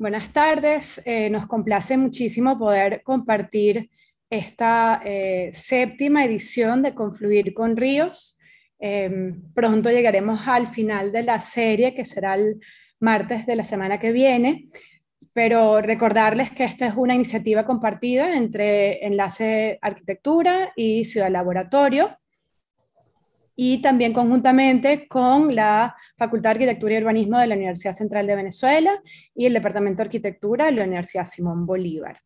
Buenas tardes, eh, nos complace muchísimo poder compartir esta eh, séptima edición de Confluir con Ríos. Em, pronto llegaremos al final de la serie, que será el martes de la semana que viene, pero recordarles que esta es una iniciativa compartida entre Enlace Arquitectura y Ciudad Laboratorio y también conjuntamente con la Facultad de Arquitectura y Urbanismo de la Universidad Central de Venezuela y el Departamento de Arquitectura de la Universidad Simón Bolívar.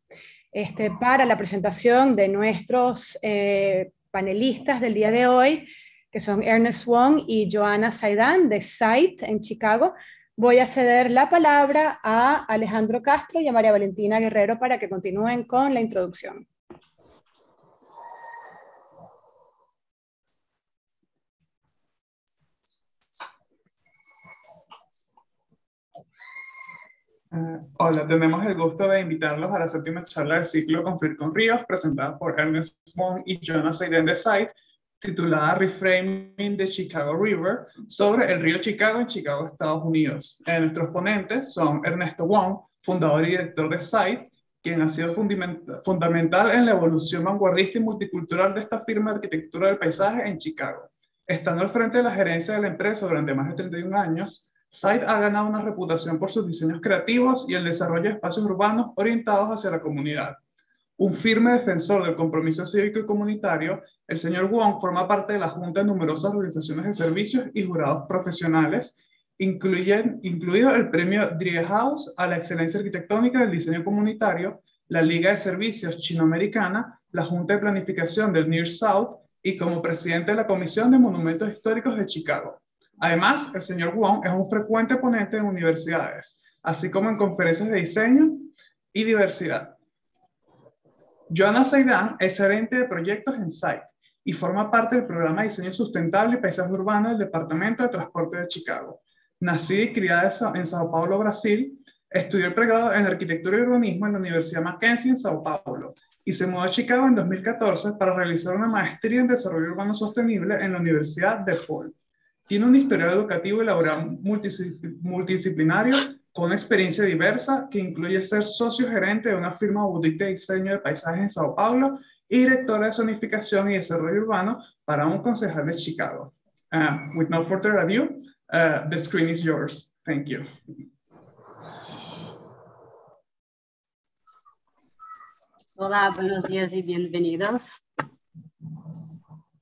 Este, para la presentación de nuestros eh, panelistas del día de hoy, que son Ernest Wong y Joana Saidan de SITE en Chicago, voy a ceder la palabra a Alejandro Castro y a María Valentina Guerrero para que continúen con la introducción. Hola, tenemos el gusto de invitarlos a la séptima charla del ciclo Conflicto con Ríos, presentada por Ernest Wong y Jonas Aiden de Site, titulada Reframing the Chicago River, sobre el río Chicago en Chicago, Estados Unidos. Eh, nuestros ponentes son Ernesto Wong, fundador y director de Site, quien ha sido fundamental en la evolución vanguardista y multicultural de esta firma de arquitectura del paisaje en Chicago. Estando al frente de la gerencia de la empresa durante más de 31 años, Site ha ganado una reputación por sus diseños creativos y el desarrollo de espacios urbanos orientados hacia la comunidad. Un firme defensor del compromiso cívico y comunitario, el señor Wong forma parte de la Junta de numerosas organizaciones de servicios y jurados profesionales, incluido el premio House a la excelencia arquitectónica del diseño comunitario, la Liga de Servicios Chinoamericana, la Junta de Planificación del Near South y como presidente de la Comisión de Monumentos Históricos de Chicago. Además, el señor Wong es un frecuente ponente en universidades, así como en conferencias de diseño y diversidad. Joana Saidan es gerente de proyectos en SITE y forma parte del programa de diseño sustentable y paisaje urbano del Departamento de Transporte de Chicago. Nacida y criada en Sao Paulo, Brasil, estudió el pregrado en arquitectura y urbanismo en la Universidad Mackenzie en Sao Paulo y se mudó a Chicago en 2014 para realizar una maestría en desarrollo urbano sostenible en la Universidad de Paul. Tiene un historial educativo y laboral multidisciplinario con experiencia diversa que incluye ser socio gerente de una firma boutique de diseño de paisajes en Sao Paulo y directora de zonificación y desarrollo urbano para un concejal de Chicago. Uh, with no further ado, uh, the screen is yours. Thank you. Hola, buenos días y bienvenidos.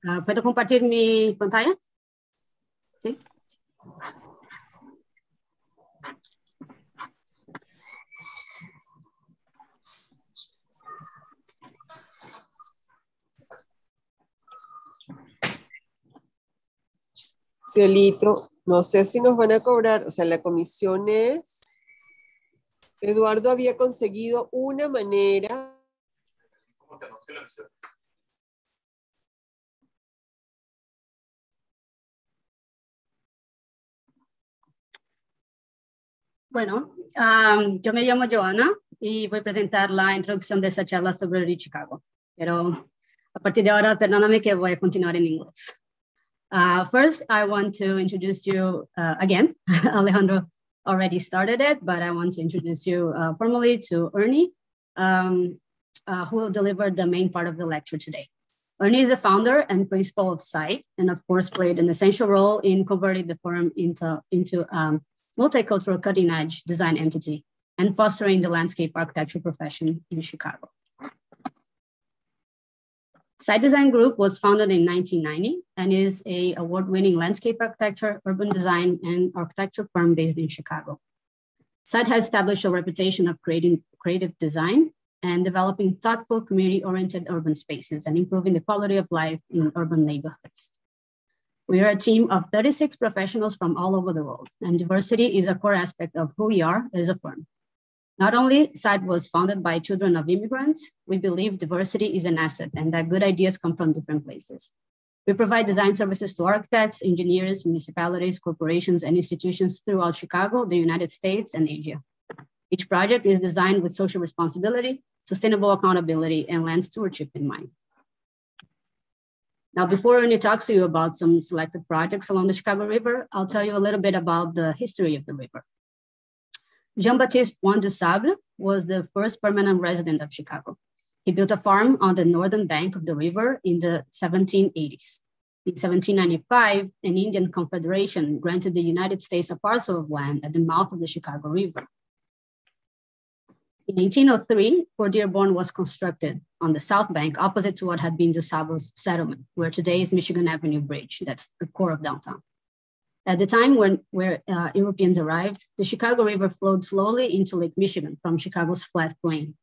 Uh, ¿Puedo compartir mi pantalla? ¿Sí? Cielito, no sé si nos van a cobrar, o sea, la comisión es, Eduardo había conseguido una manera Bueno, um, yo me llamo Joana y voy a presentar la introducción de esta charla sobre el Chicago. Pero a partir de ahora, perdóname que voy a continuar en inglés. Uh, first, I want to introduce you uh, again. Alejandro already started it, but I want to introduce you uh, formally to Ernie, um, uh, who will deliver the main part of the lecture today. Ernie is a founder and principal of SITE, and of course played an essential role in converting the forum into, into um, multicultural cutting edge design entity and fostering the landscape architecture profession in Chicago. Site Design Group was founded in 1990 and is a award-winning landscape architecture, urban design, and architecture firm based in Chicago. Site has established a reputation of creating creative design and developing thoughtful, community-oriented urban spaces and improving the quality of life in urban neighborhoods. We are a team of 36 professionals from all over the world, and diversity is a core aspect of who we are as a firm. Not only SITE was founded by children of immigrants, we believe diversity is an asset and that good ideas come from different places. We provide design services to architects, engineers, municipalities, corporations, and institutions throughout Chicago, the United States, and Asia. Each project is designed with social responsibility, sustainable accountability, and land stewardship in mind. Now, before Ernie talks to you about some selected projects along the Chicago River, I'll tell you a little bit about the history of the river. Jean-Baptiste Point du Sable was the first permanent resident of Chicago. He built a farm on the northern bank of the river in the 1780s. In 1795, an Indian confederation granted the United States a parcel of land at the mouth of the Chicago River. In 1803, Fort Dearborn was constructed on the south bank opposite to what had been DuSable's settlement, where today is Michigan Avenue Bridge. That's the core of downtown. At the time when where uh, Europeans arrived, the Chicago River flowed slowly into Lake Michigan from Chicago's flat plain.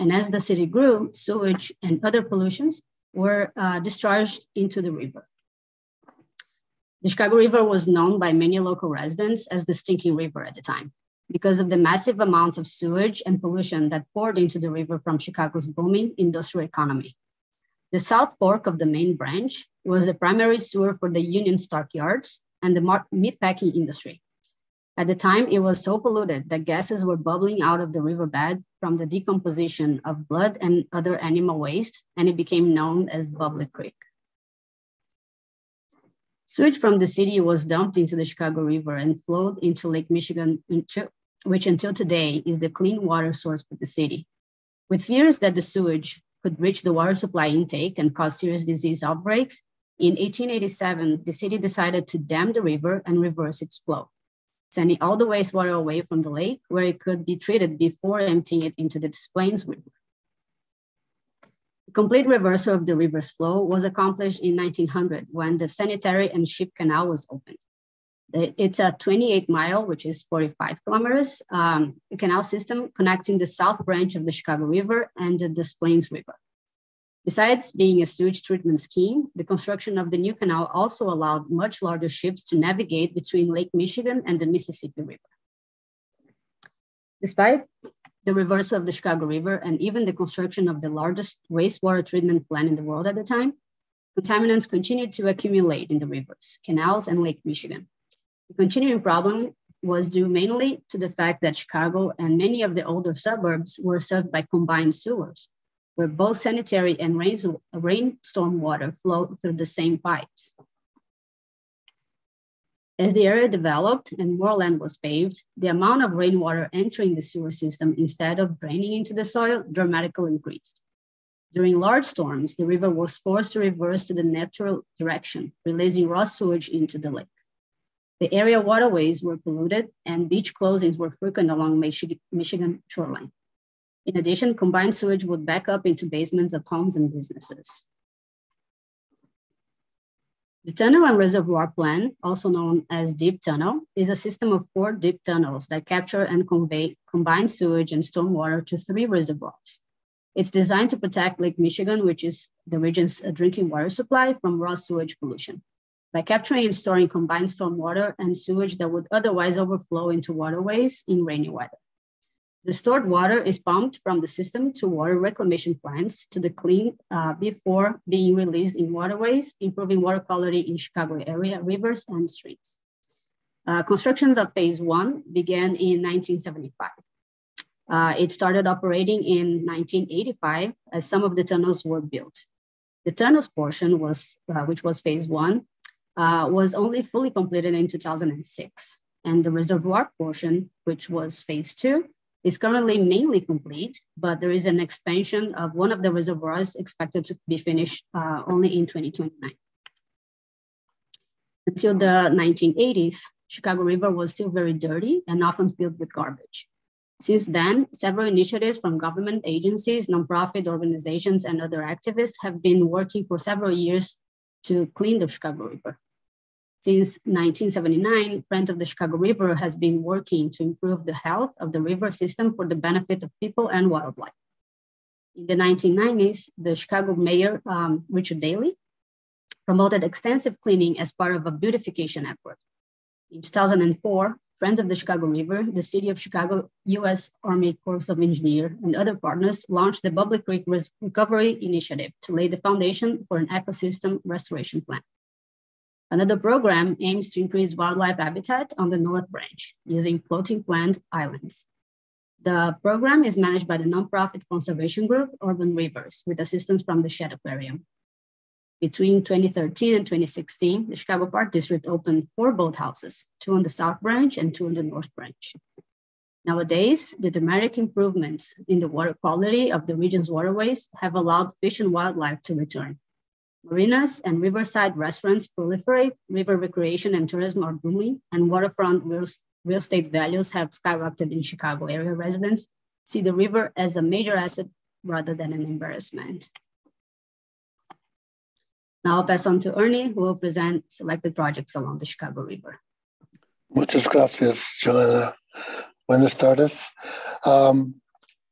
And as the city grew, sewage and other pollutions were uh, discharged into the river. The Chicago River was known by many local residents as the stinking river at the time because of the massive amounts of sewage and pollution that poured into the river from Chicago's booming industrial economy. The South Fork of the main branch was the primary sewer for the Union Stockyards and the meatpacking industry. At the time, it was so polluted that gases were bubbling out of the riverbed from the decomposition of blood and other animal waste, and it became known as Bubbly Creek. Sewage from the city was dumped into the Chicago River and flowed into Lake Michigan, which until today is the clean water source for the city. With fears that the sewage could reach the water supply intake and cause serious disease outbreaks, in 1887, the city decided to dam the river and reverse its flow sending all the wastewater away from the lake where it could be treated before emptying it into the Des Plaines River. Complete reversal of the river's flow was accomplished in 1900 when the sanitary and ship canal was opened. It's a 28 mile, which is 45 kilometers, um, canal system connecting the south branch of the Chicago River and the Des Plaines River. Besides being a sewage treatment scheme, the construction of the new canal also allowed much larger ships to navigate between Lake Michigan and the Mississippi River. Despite the reversal of the Chicago River and even the construction of the largest wastewater treatment plant in the world at the time, contaminants continued to accumulate in the rivers, canals, and Lake Michigan. The continuing problem was due mainly to the fact that Chicago and many of the older suburbs were served by combined sewers, where both sanitary and rainstorm water flow through the same pipes. As the area developed and more land was paved, the amount of rainwater entering the sewer system instead of draining into the soil dramatically increased. During large storms, the river was forced to reverse to the natural direction, releasing raw sewage into the lake. The area waterways were polluted and beach closings were frequent along Michigan shoreline. In addition, combined sewage would back up into basements of homes and businesses. The tunnel and reservoir plan, also known as deep tunnel, is a system of four deep tunnels that capture and convey combined sewage and stormwater to three reservoirs. It's designed to protect Lake Michigan, which is the region's drinking water supply, from raw sewage pollution by capturing and storing combined stormwater and sewage that would otherwise overflow into waterways in rainy weather. The stored water is pumped from the system to water reclamation plants to the clean uh, before being released in waterways, improving water quality in Chicago area rivers and streams. Uh, construction of phase one began in 1975. Uh, it started operating in 1985 as some of the tunnels were built. The tunnels portion was, uh, which was phase one, uh, was only fully completed in 2006. And the reservoir portion, which was phase two, is currently mainly complete, but there is an expansion of one of the reservoirs expected to be finished uh, only in 2029. Until the 1980s, Chicago River was still very dirty and often filled with garbage. Since then, several initiatives from government agencies, nonprofit organizations, and other activists have been working for several years to clean the Chicago River. Since 1979, Friends of the Chicago River has been working to improve the health of the river system for the benefit of people and wildlife. In the 1990s, the Chicago mayor, um, Richard Daley, promoted extensive cleaning as part of a beautification effort. In 2004, Friends of the Chicago River, the City of Chicago, US Army Corps of Engineers, and other partners launched the Bubbly Creek Recovery Initiative to lay the foundation for an ecosystem restoration plan. Another program aims to increase wildlife habitat on the North Branch using floating plant islands. The program is managed by the nonprofit conservation group Urban Rivers with assistance from the Shedd Aquarium. Between 2013 and 2016, the Chicago Park District opened four boathouses, two on the South Branch and two on the North Branch. Nowadays, the dramatic improvements in the water quality of the region's waterways have allowed fish and wildlife to return. Marinas and riverside restaurants proliferate, river recreation and tourism are booming, and waterfront real, real estate values have skyrocketed in Chicago area residents see the river as a major asset rather than an embarrassment. Now I'll pass on to Ernie, who will present selected projects along the Chicago River. Muchas gracias, Joana. Buenas tardes. Um,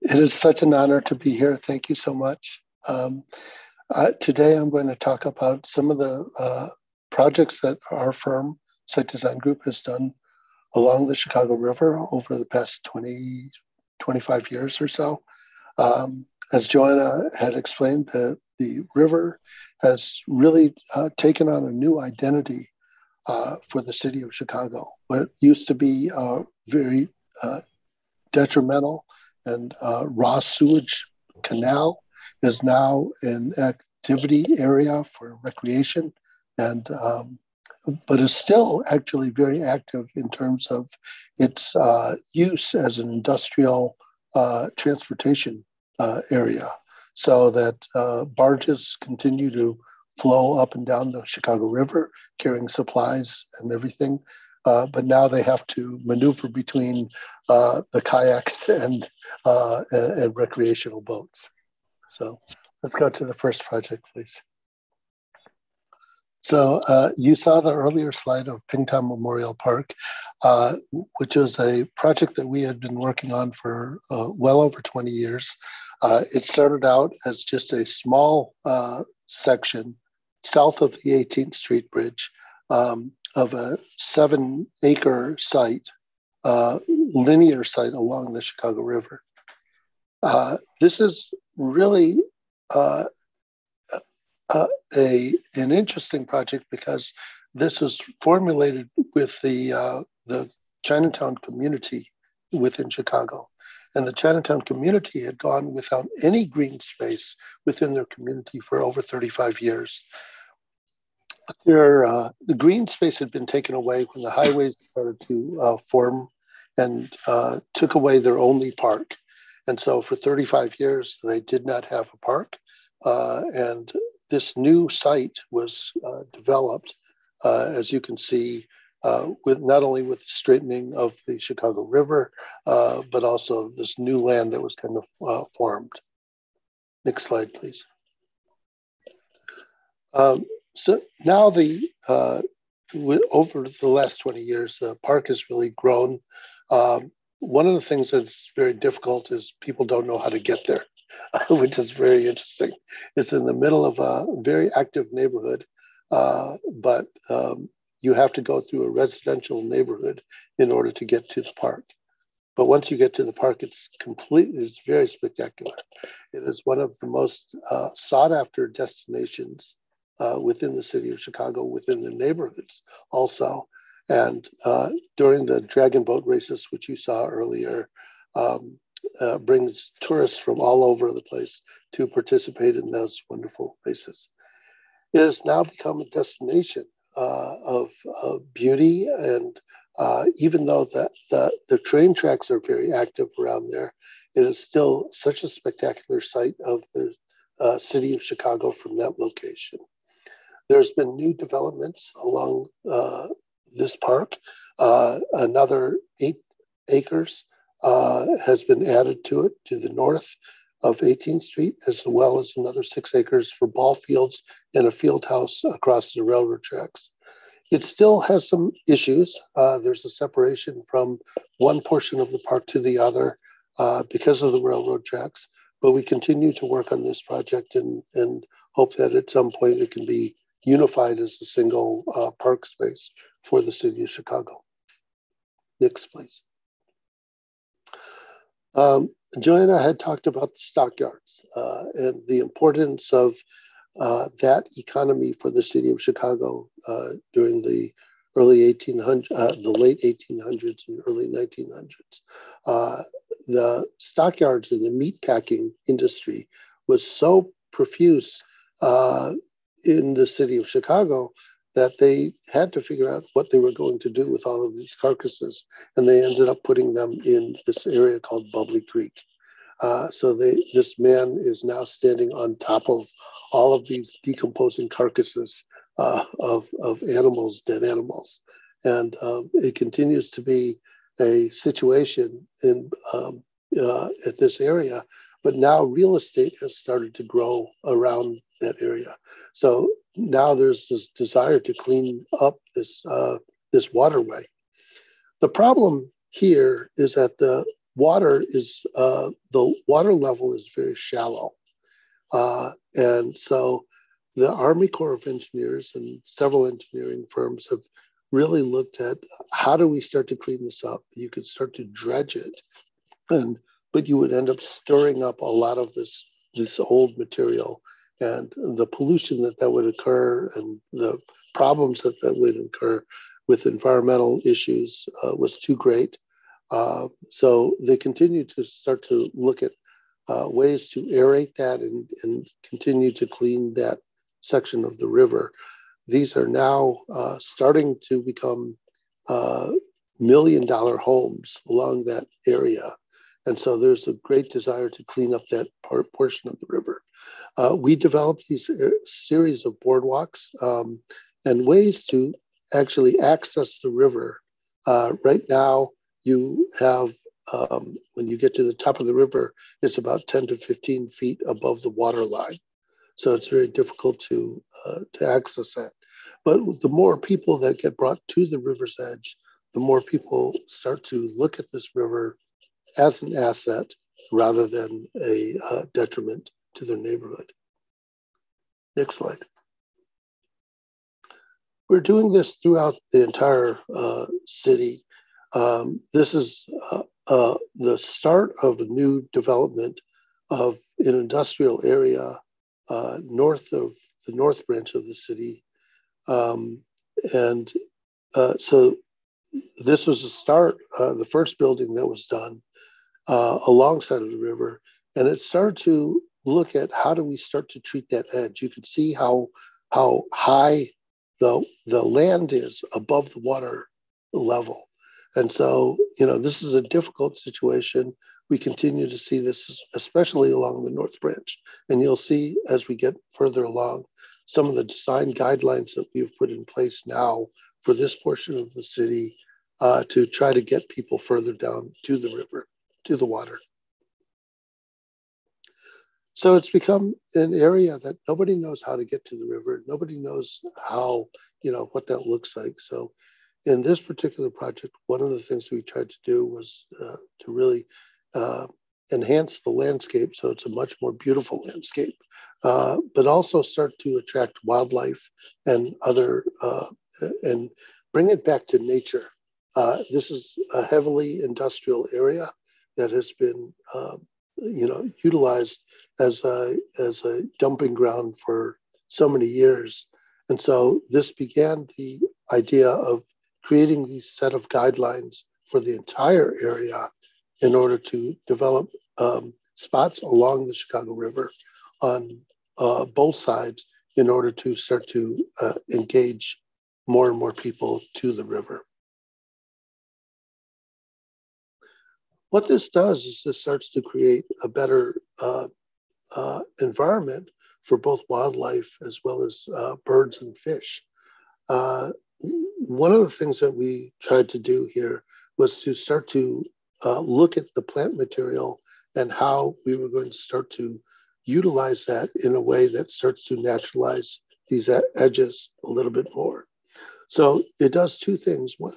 it is such an honor to be here. Thank you so much. Um, uh, today, I'm going to talk about some of the uh, projects that our firm, Site Design Group, has done along the Chicago River over the past 20, 25 years or so. Um, as Joana had explained, the, the river has really uh, taken on a new identity uh, for the city of Chicago. What used to be a very uh, detrimental and uh, raw sewage canal is now an activity area for recreation and um, but is still actually very active in terms of its uh, use as an industrial uh, transportation uh, area so that uh, barges continue to flow up and down the Chicago River carrying supplies and everything. Uh, but now they have to maneuver between uh, the kayaks and, and, and recreational boats. So let's go to the first project, please. So uh, you saw the earlier slide of Ping Tom Memorial Park, uh, which was a project that we had been working on for uh, well over 20 years. Uh, it started out as just a small uh, section south of the 18th Street Bridge um, of a seven acre site, uh, linear site along the Chicago River. this is really uh, a an interesting project because this was formulated with the uh, the Chinatown community within Chicago, and the Chinatown community had gone without any green space within their community for over 35 years. Their uh, the green space had been taken away when the highways started to uh, form and uh, took away their only park. And so for 35 years, they did not have a park. Uh, and this new site was uh, developed, uh, as you can see, uh, with not only with the straightening of the Chicago River, uh, but also this new land that was kind of uh, formed. Next slide, please. Um, so now the over the last 20 years, the park has really grown. Um, one of the things that's very difficult is people don't know how to get there. which is very interesting. It's in the middle of a very active neighborhood, uh, but um, you have to go through a residential neighborhood in order to get to the park. But once you get to the park, it's completely, it's very spectacular. It is one of the most uh, sought after destinations uh, within the city of Chicago, within the neighborhoods also. And uh, during the dragon boat races, which you saw earlier, um, uh, brings tourists from all over the place to participate in those wonderful races. It has now become a destination uh, of, of, beauty, and uh, even though the, the, the, train tracks are very active around there, it is still such a spectacular sight of the uh, city of Chicago from that location. There's been new developments along uh, this park, uh, another eight acres uh, has been added to it to the north of 18th Street, as well as another six acres for ball fields and a field house across the railroad tracks. It still has some issues. Uh, there's a separation from one portion of the park to the other uh, because of the railroad tracks, but we continue to work on this project and, and hope that at some point it can be unified as a single uh, park space for the city of Chicago. Next, please. Um, Joana had talked about the stockyards uh, and the importance of uh, that economy for the city of Chicago uh, during the early 1800s, uh, the late 1800s and early 1900s. Uh, the stockyards and the meatpacking industry was so profuse uh, in the city of Chicago that they had to figure out what they were going to do with all of these carcasses, and they ended up putting them in this area called Bubbly Creek. Uh, so they, this man is now standing on top of all of these decomposing carcasses uh, of, of animals, dead animals. And um, it continues to be a situation in um, uh, at this area, but now real estate has started to grow around that area. So now there's this desire to clean up this uh, this waterway. The problem here is that the water is uh, the water level is very shallow, uh, and so the Army Corps of Engineers and several engineering firms have really looked at how do we start to clean this up. You could start to dredge it, and but you would end up stirring up a lot of this this old material and the pollution that that would occur and the problems that that would occur with environmental issues uh, was too great. Uh, so they continue to start to look at uh, ways to aerate that and, and continue to clean that section of the river. These are now uh, starting to become uh, million dollar homes along that area. And so there's a great desire to clean up that part, portion of the river. Uh, we developed these uh, series of boardwalks um, and ways to actually access the river. Uh, right now, you have, um, when you get to the top of the river, it's about 10 to 15 feet above the water line. So it's very difficult to, uh, to access that. But the more people that get brought to the river's edge, the more people start to look at this river as an asset rather than a uh, detriment to their neighborhood. Next slide. We're doing this throughout the entire uh, city. Um, this is uh, uh, the start of a new development of an industrial area uh, north of the north branch of the city. Um, and uh, so this was the start, the first building that was done alongside of the river. And it started to look at how do we start to treat that edge. You can see how how high the the land is above the water level. And so, you know, this is a difficult situation. We continue to see this, especially along the North Branch. And you'll see as we get further along some of the design guidelines that we've put in place now for this portion of the city uh, to try to get people further down to the river, to the water. So it's become an area that nobody knows how to get to the river. Nobody knows how, you know, what that looks like. So in this particular project, one of the things we tried to do was uh, to really uh, enhance the landscape so it's a much more beautiful landscape, uh, but also start to attract wildlife and other, uh, and bring it back to nature. Uh, this is a heavily industrial area that has been, uh, you know, utilized as a, as a dumping ground for so many years. And so this began the idea of creating these set of guidelines for the entire area in order to develop um, spots along the Chicago River on uh, both sides in order to start to uh, engage more and more people to the river. What this does is this starts to create a better uh, uh, environment for both wildlife as well as uh, birds and fish. Uh, one of the things that we tried to do here was to start to uh, look at the plant material and how we were going to start to utilize that in a way that starts to naturalize these edges a little bit more. So it does two things. One,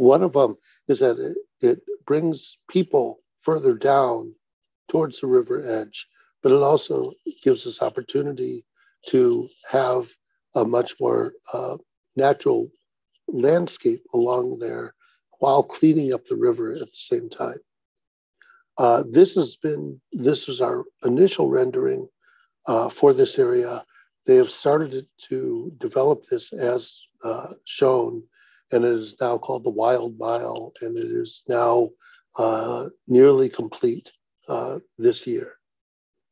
one of them is that it, it brings people further down towards the river edge but it also gives us opportunity to have a much more uh, natural landscape along there while cleaning up the river at the same time. Uh, this has been, this was our initial rendering uh, for this area. They have started to develop this as uh, shown, and it is now called the Wild Mile, and it is now uh, nearly complete uh, this year.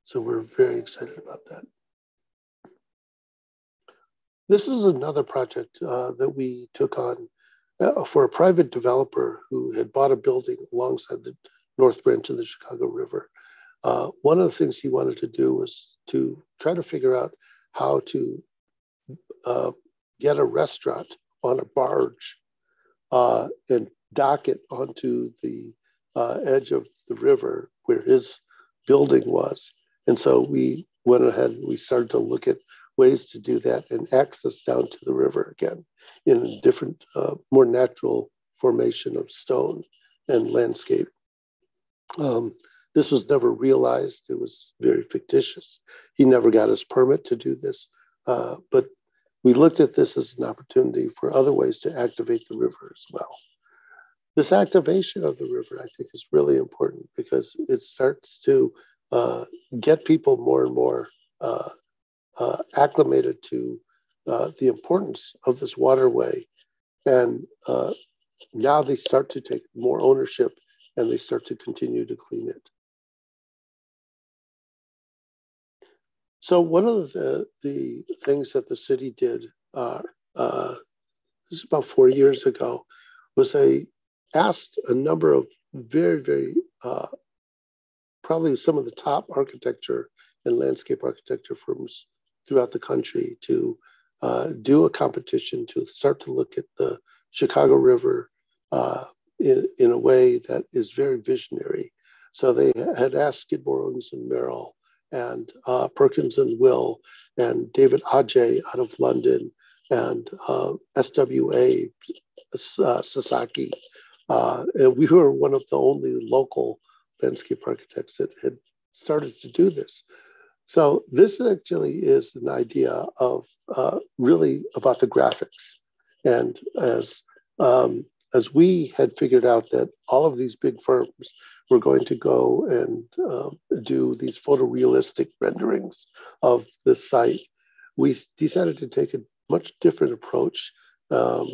So we're very excited about that. this is another project uh, that we took on uh, for a private developer who had bought a building alongside the North Branch of the Chicago River. Uh, one of the things he wanted to do was to try to figure out how to uh, get a restaurant on a barge uh, and dock it onto the uh, edge of the river where his building was. And so we went ahead and we started to look at ways to do that and access down to the river again in a different, uh, more natural formation of stone and landscape. Um, this was never realized. It was very fictitious. He never got his permit to do this. Uh, but we looked at this as an opportunity for other ways to activate the river as well. This activation of the river, I think, is really important because it starts to uh, get people more and more uh, uh, acclimated to uh, the importance of this waterway. And uh, now they start to take more ownership and they start to continue to clean it. So one of the, the things that the city did, uh, uh, this is about four years ago, was they asked a number of very, very, uh, probably some of the top architecture and landscape architecture firms throughout the country to uh, do a competition to start to look at the Chicago River uh, in, in a way that is very visionary. So they had asked Skidmore, Owings and Merrill and uh, Perkins and Will and David Adjaye out of London and uh, SWA uh, Sasaki. Uh, and we were one of the only local landscape architects that had started to do this. So this actually is an idea of uh, really about the graphics. And as um, as we had figured out that all of these big firms were going to go and uh, do these photorealistic renderings of the site, we decided to take a much different approach um,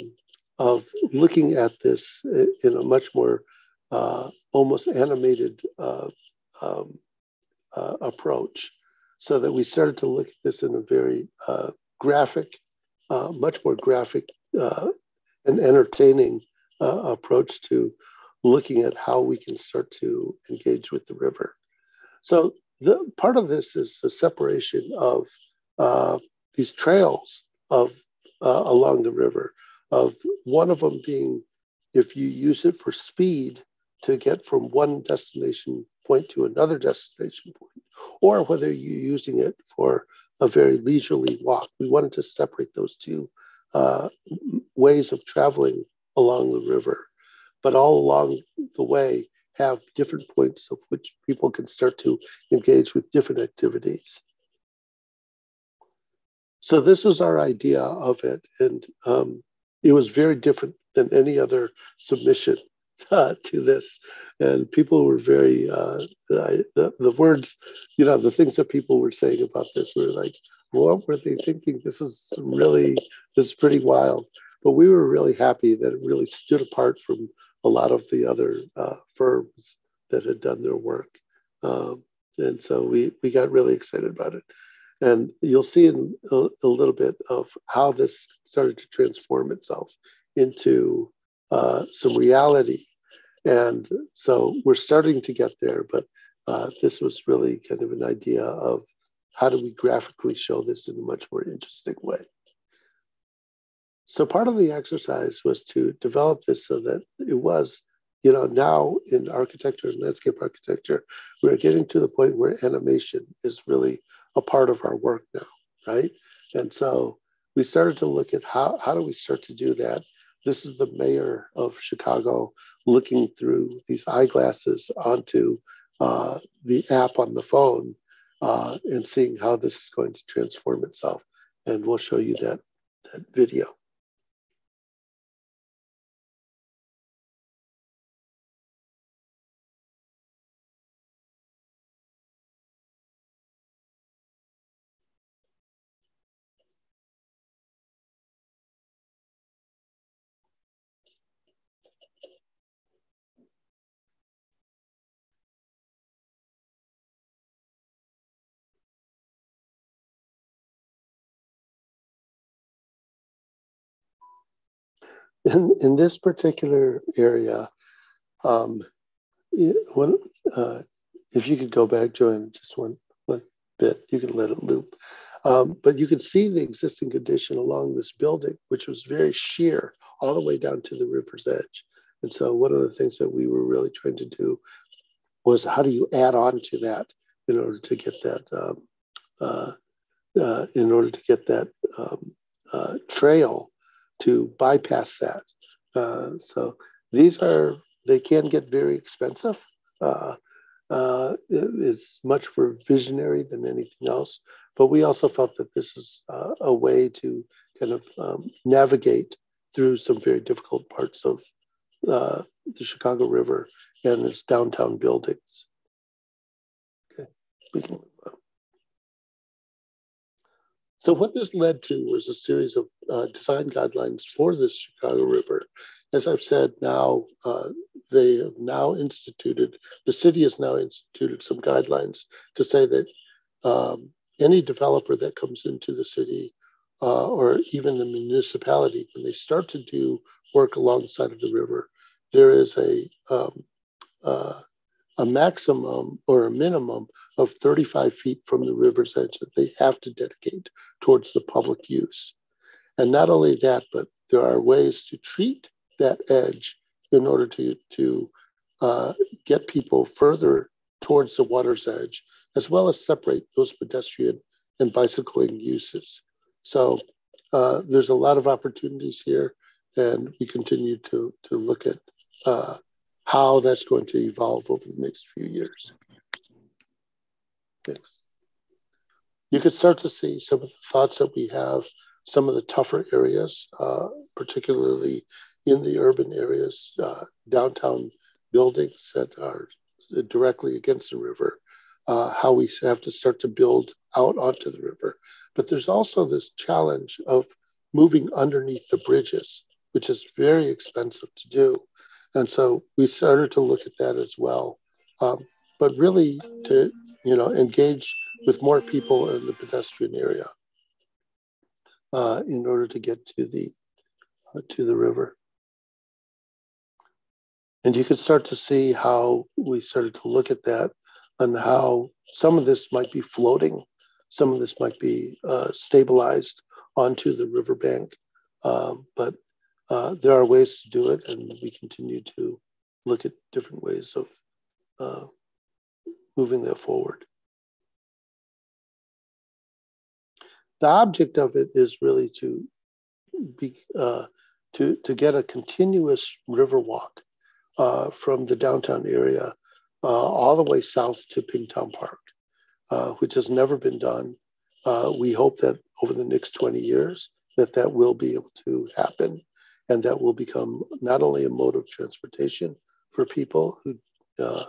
of looking at this in a much more uh, almost animated uh, um, uh, approach. So that we started to look at this in a very uh, graphic, uh, much more graphic and entertaining uh, approach to looking at how we can start to engage with the river. So the part of this is the separation of uh, these trails of uh, along the river. Of one of them being, if you use it for speed to get from one destination point to another destination point, or whether you're using it for a very leisurely walk. We wanted to separate those two uh, ways of traveling along the river, but all along the way have different points of which people can start to engage with different activities. So this was our idea of it, and um, it was very different than any other submission uh, to this. And people were very uh, the, the words, you know, the things that people were saying about this were like, what were they thinking? This is really, this is pretty wild. But we were really happy that it really stood apart from a lot of the other uh, firms that had done their work. Um, and so we, we got really excited about it. And you'll see in a, a little bit of how this started to transform itself into uh, some reality. And so we're starting to get there, but uh, this was really kind of an idea of how do we graphically show this in a much more interesting way. So part of the exercise was to develop this so that it was, you know, now in architecture and landscape architecture, we're getting to the point where animation is really a part of our work now, right? And so we started to look at how, how do we start to do that? This is the mayor of Chicago looking through these eyeglasses onto uh, the app on the phone uh, and seeing how this is going to transform itself. And we'll show you that, that video. In, in this particular area, um, when, uh, if you could go back, Joanne, just one, one bit, you can let it loop. Um, but you can see the existing condition along this building, which was very sheer all the way down to the river's edge. And so one of the things that we were really trying to do was how do you add on to that in order to get that um, uh, uh, in order to get that um, uh, trail to bypass that. Uh, so these are they can get very expensive. Uh, uh, it's much for visionary than anything else, but we also felt that this is a way to kind of um, navigate through some very difficult parts of uh, the Chicago River and its downtown buildings. Okay, we can. So what this led to was a series of uh, design guidelines for the Chicago River. As I've said, now uh, they have now instituted, the city has now instituted some guidelines to say that um, any developer that comes into the city uh, or even the municipality, when they start to do work alongside of the river, there is a um, uh, a maximum or a minimum of 35 feet from the river's edge that they have to dedicate towards the public use. And not only that, but there are ways to treat that edge in order to, to uh, get people further towards the water's edge, as well as separate those pedestrian and bicycling uses. So uh, there's a lot of opportunities here, and we continue to, to look at uh, how that's going to evolve over the next few years. Next. You can start to see some of the thoughts that we have, some of the tougher areas, uh, particularly in the urban areas, uh, downtown buildings that are directly against the river, uh, how we have to start to build out onto the river. But there's also this challenge of moving underneath the bridges, which is very expensive to do. And so we started to look at that as well. Um, but really to, you know, engage with more people in the pedestrian area uh, in order to get to the, uh, to the river. And you could start to see how we started to look at that and how some of this might be floating, some of this might be uh, stabilized onto the riverbank. Um, but uh, there are ways to do it, and we continue to look at different ways of uh, moving that forward. The object of it is really to be uh, to to get a continuous river walk uh, from the downtown area uh, all the way south to Ping Tom Park, uh, which has never been done. we hope that over the next 20 years that that will be able to happen and that will become not only a mode of transportation for people who uh,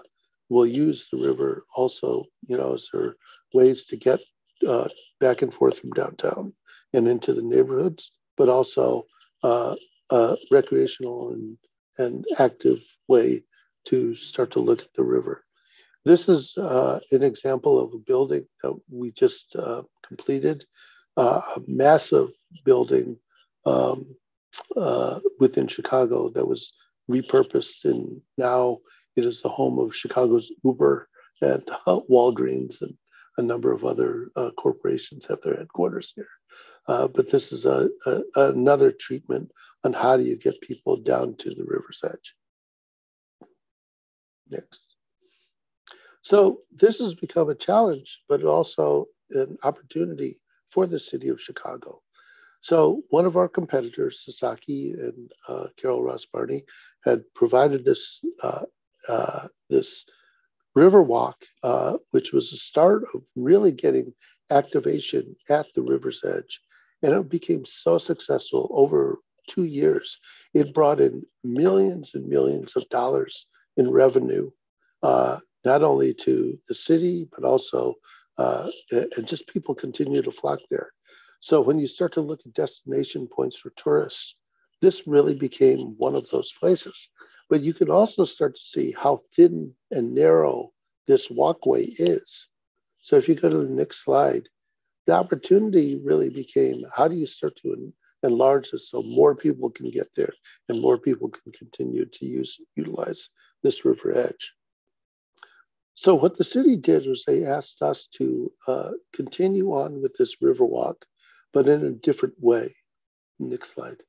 will use the river also, you know, as there ways to get uh, back and forth from downtown and into the neighborhoods, but also uh, a recreational and, and active way to start to look at the river. This is uh, an example of a building that we just uh, completed, uh, a massive building um, uh, within Chicago that was repurposed, and now it is the home of Chicago's Uber and uh, Walgreens and a number of other uh, corporations have their headquarters here. Uh, but this is a, a, another treatment on how do you get people down to the river's edge. Next. So this has become a challenge, but also an opportunity for the city of Chicago. So one of our competitors, Sasaki and uh, Carol Ross Barney, had provided this uh, uh, this river walk, uh, which was the start of really getting activation at the river's edge, and it became so successful over two years. It brought in millions and millions of dollars in revenue, uh, not only to the city but also uh, and just people continue to flock there. So when you start to look at destination points for tourists, this really became one of those places. But you can also start to see how thin and narrow this walkway is. So if you go to the next slide, the opportunity really became how do you start to enlarge this so more people can get there and more people can continue to use utilize this river edge. So what the city did was they asked us to uh, continue on with this river walk, but in a different way. Next slide.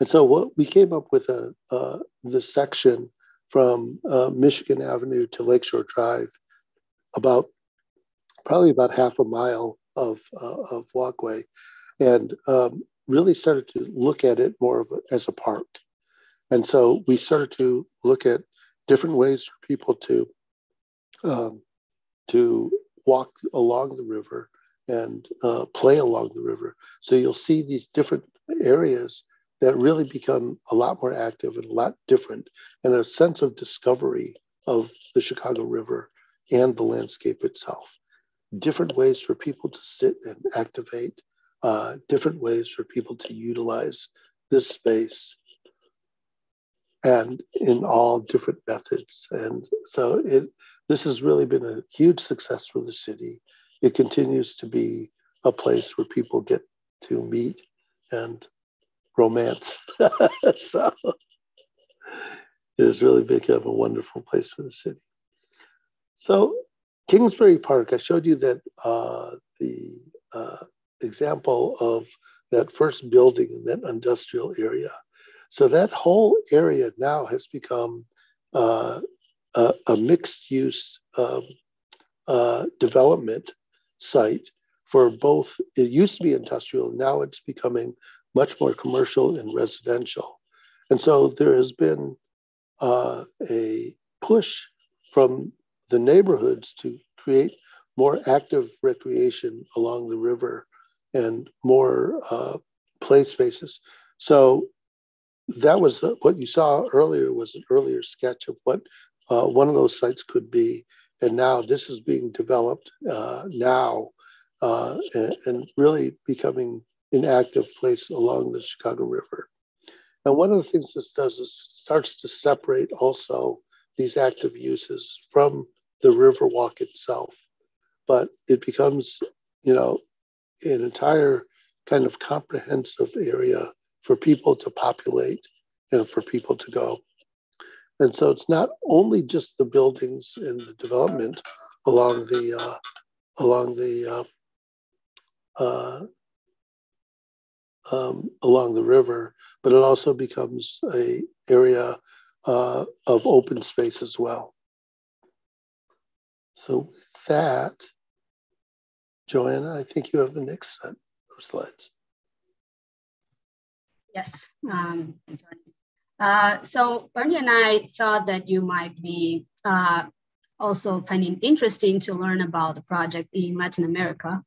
And so what we came up with a uh, the section from uh, Michigan Avenue to Lakeshore Drive, about probably about half a mile of uh, of walkway, and um, really started to look at it more of a, as a park. And so we started to look at different ways for people to um, to walk along the river and uh, play along the river. So you'll see these different areas that really become a lot more active and a lot different, and a sense of discovery of the Chicago River and the landscape itself. Different ways for people to sit and activate, uh, different ways for people to utilize this space and in all different methods. And so it this has really been a huge success for the city. It continues to be a place where people get to meet and romance. so it has really become a wonderful place for the city. So Kingsbury Park, I showed you that uh, the uh, example of that first building in that industrial area. So that whole area now has become uh, a, a, mixed use um, uh, development site for both, it used to be industrial, now it's becoming much more commercial and residential. And so there has been uh, a push from the neighborhoods to create more active recreation along the river and more uh, play spaces. So that was uh, what you saw earlier was an earlier sketch of what uh, one of those sites could be. And now this is being developed uh, now uh, and, and, really becoming an active place along the Chicago River. And one of the things this does is starts to separate also these active uses from the river walk itself. But it becomes, you know, an entire kind of comprehensive area for people to populate and for people to go. And so it's not only just the buildings and the development along the uh, along the uh, uh, um, along the river, but it also becomes a area uh, of open space as well. So with that, Joana, I think you have the next set of slides. Yes. Um, uh, so Bernie and I thought that you might be uh, also finding interesting to learn about the project in Latin America,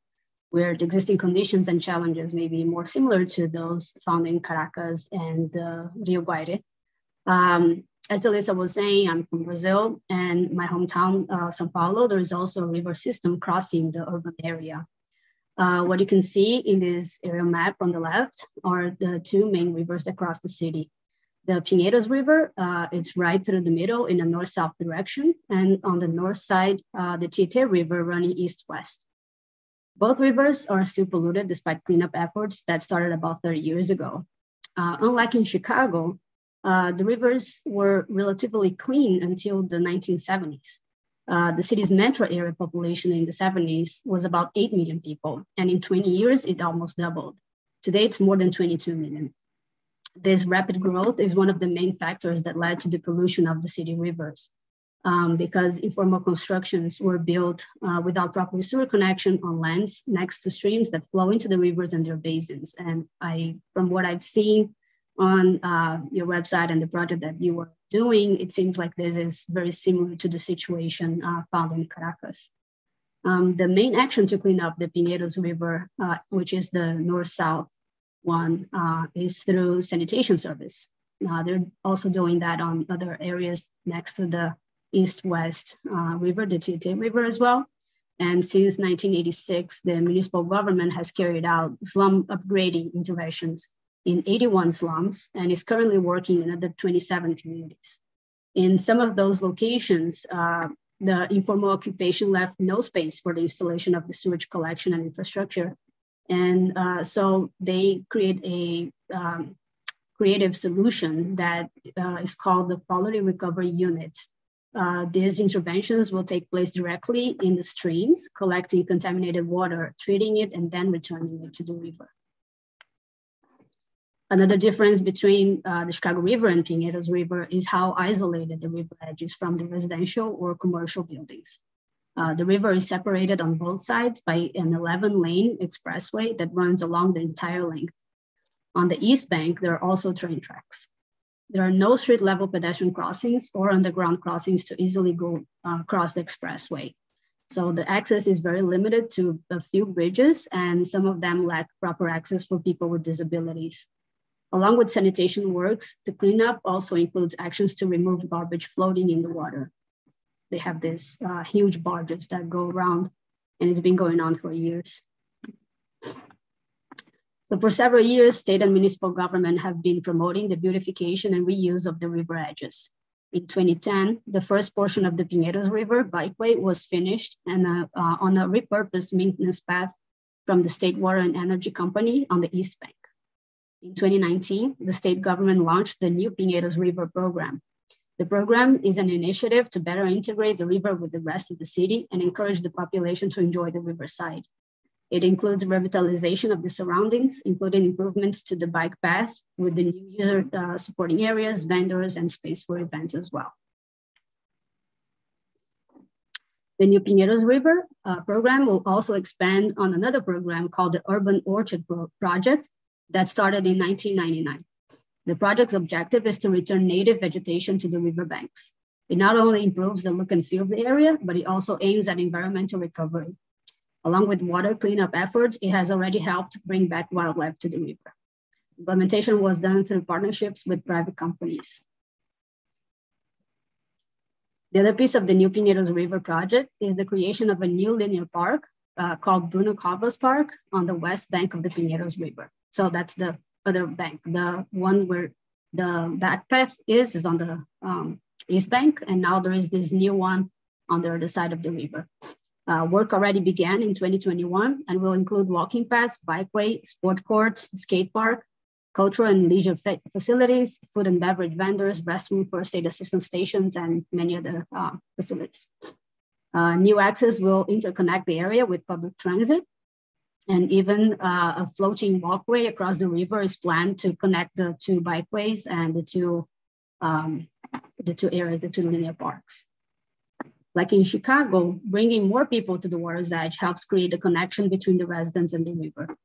where the existing conditions and challenges may be more similar to those found in Caracas and uh, Rio Guaire. Um, as Elisa was saying, I'm from Brazil and my hometown, uh, Sao Paulo, there is also a river system crossing the urban area. Uh, what you can see in this aerial map on the left are the two main rivers that cross the city. The Pinheiros River, uh, it's right through the middle in a north-south direction, and on the north side, uh, the Tietê River running east-west. Both rivers are still polluted despite cleanup efforts that started about 30 years ago. Uh, unlike in Chicago, uh, the rivers were relatively clean until the 1970s. Uh, the city's metro area population in the 70s was about 8 million people, and in 20 years, it almost doubled. Today, it's more than 22 million. This rapid growth is one of the main factors that led to the pollution of the city rivers, um, because informal constructions were built uh, without proper sewer connection on lands next to streams that flow into the rivers and their basins. And I, from what I've seen on uh, your website and the project that you were doing, it seems like this is very similar to the situation uh, found in Caracas. Um, the main action to clean up the Pinheiros River, uh, which is the north-south one, uh, is through sanitation service. Uh, they're also doing that on other areas next to the east-west uh, river, the Tietê River as well. And since 1986, the municipal government has carried out slum upgrading interventions in 81 slums and is currently working in other 27 communities. In some of those locations, uh, the informal occupation left no space for the installation of the sewage collection and infrastructure. And uh, so they create a um, creative solution that uh, is called the Quality Recovery Unit. Uh, these interventions will take place directly in the streams, collecting contaminated water, treating it, and then returning it to the river. Another difference between uh, the Chicago River and Pinheiros River is how isolated the river edge is from the residential or commercial buildings. Uh, the river is separated on both sides by an 11 lane expressway that runs along the entire length. On the east bank, there are also train tracks. There are no street level pedestrian crossings or underground crossings to easily go uh, across the expressway. So the access is very limited to a few bridges and some of them lack proper access for people with disabilities. Along with sanitation works, the cleanup also includes actions to remove garbage floating in the water. They have these uh, huge barges that go around and it's been going on for years. So for several years, state and municipal government have been promoting the beautification and reuse of the river edges. In 2010, the first portion of the Pinheiros River bikeway was finished and uh, uh, on a repurposed maintenance path from the State Water and Energy Company on the East Bank. In 2019, the state government launched the new Pinheiros River program. The program is an initiative to better integrate the river with the rest of the city and encourage the population to enjoy the riverside. It includes revitalization of the surroundings, including improvements to the bike path with the new user uh, supporting areas, vendors, and space for events as well. The New Pinheiros River uh, program will also expand on another program called the Urban Orchard Pro Project, that started in 1999. The project's objective is to return native vegetation to the riverbanks. It not only improves the look and feel of the area, but it also aims at environmental recovery. Along with water cleanup efforts, it has already helped bring back wildlife to the river. Implementation was done through partnerships with private companies. The other piece of the New Pinheiros River project is the creation of a new linear park uh, called Bruno Covas Park on the west bank of the Pinheiros River. So that's the other bank. The one where the back path is is on the um, east bank, and now there is this new one on the other side of the river. Uh, work already began in 2021 and will include walking paths, bikeway, sport courts, skate park, cultural and leisure facilities, food and beverage vendors, restroom, first aid assistance stations, and many other uh, facilities. Uh, new access will interconnect the area with public transit and even uh, a floating walkway across the river is planned to connect the two bikeways and the two, um, the two areas, the two linear parks. Like in Chicago, bringing more people to the water's edge helps create a connection between the residents and the river.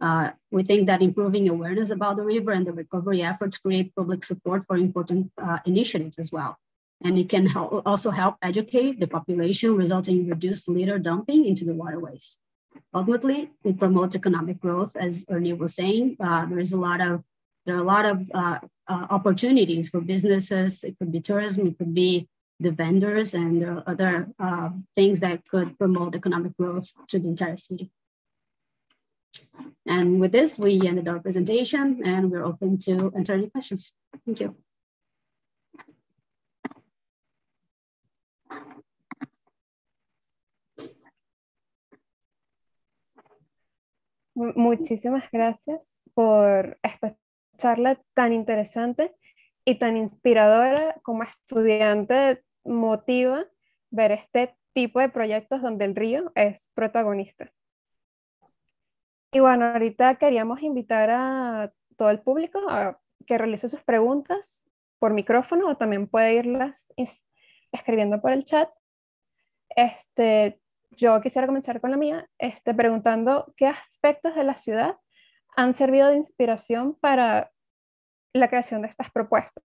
Uh, we think that improving awareness about the river and the recovery efforts create public support for important uh, initiatives as well. And it can help, also help educate the population, resulting in reduced litter dumping into the waterways. Ultimately, it promotes economic growth, as Ernie was saying. Uh, there is a lot of there are a lot of uh, uh, opportunities for businesses. It could be tourism, it could be the vendors, and there are other uh, things that could promote economic growth to the entire city. And with this, we ended our presentation, and we're open to answer any questions. Thank you. Muchísimas gracias por esta charla tan interesante y tan inspiradora como estudiante motiva ver este tipo de proyectos donde el río es protagonista. Y bueno, ahorita queríamos invitar a todo el público a que realice sus preguntas por micrófono o también puede irlas escribiendo por el chat. Este, yo quisiera comenzar con la mía, este, preguntando qué aspectos de la ciudad han servido de inspiración para la creación de estas propuestas,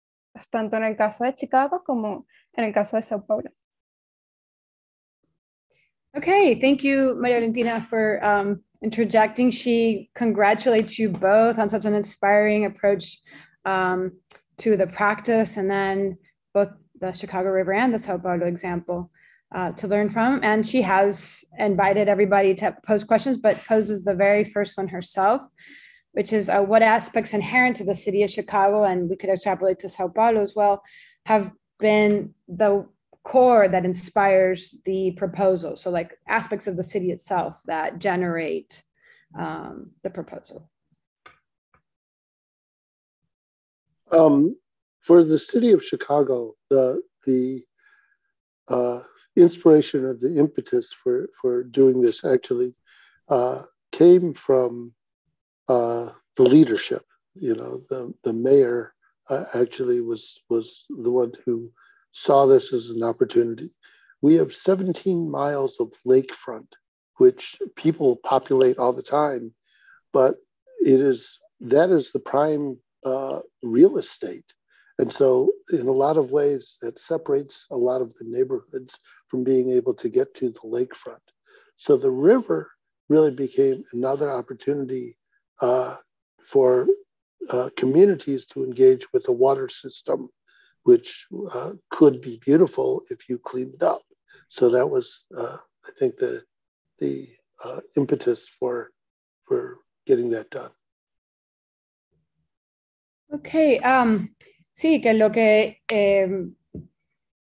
tanto en el caso de Chicago como en el caso de Sao Paulo. Okay, thank you, Maria Valentina, for um, interjecting. She congratulates you both on such an inspiring approach um, to the practice, and then both the Chicago River and the Sao Paulo example. Uh, to learn from. And she has invited everybody to pose questions, but poses the very first one herself, which is uh, what aspects inherent to the city of Chicago, and we could extrapolate to Sao Paulo as well, have been the core that inspires the proposal. So, like aspects of the city itself that generate um, the proposal? Um, for the city of Chicago, the the uh, inspiration or the impetus for for doing this actually uh, came from uh, the leadership. You know, the the mayor uh, actually was was the one who saw this as an opportunity. We have 17 miles of lakefront, which people populate all the time, but it is that is the prime uh, real estate. And so, in a lot of ways, that separates a lot of the neighborhoods from being able to get to the lakefront. So, the river really became another opportunity uh, for uh, communities to engage with the water system, which uh, could be beautiful if you cleaned up. So, that was, uh, I think, the, the uh, impetus for, for getting that done. Ok, um, sí, que lo que eh,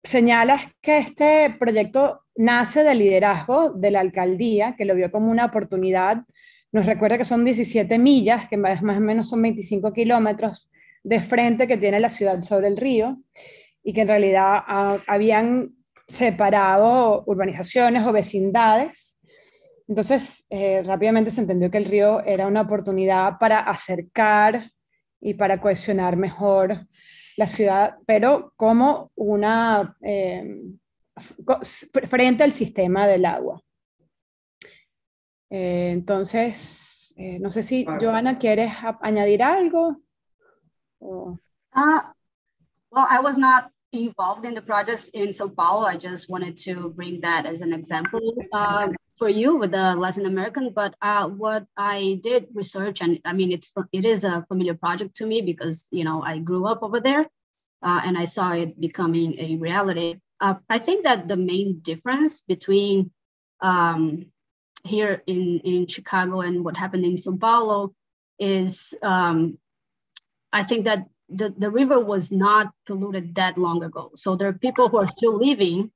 señala es que este proyecto nace del liderazgo de la alcaldía, que lo vio como una oportunidad. Nos recuerda que son 17 millas, que más, más o menos son 25 kilómetros de frente que tiene la ciudad sobre el río, y que en realidad ah, habían separado urbanizaciones o vecindades. Entonces, eh, rápidamente se entendió que el río era una oportunidad para acercar y para cohesionar mejor la ciudad, pero como una eh, frente al sistema del agua. Eh, entonces, eh, no sé si Joana quieres añadir algo. Uh, well, I was not involved in the project in São Paulo. I just wanted to bring that as an example. For you with the Latin American, but uh, what I did research, and I mean, it's it is a familiar project to me because you know I grew up over there, uh, and I saw it becoming a reality. Uh, I think that the main difference between um, here in in Chicago and what happened in São Paulo is, um, I think that the, the river was not polluted that long ago. So there are people who are still living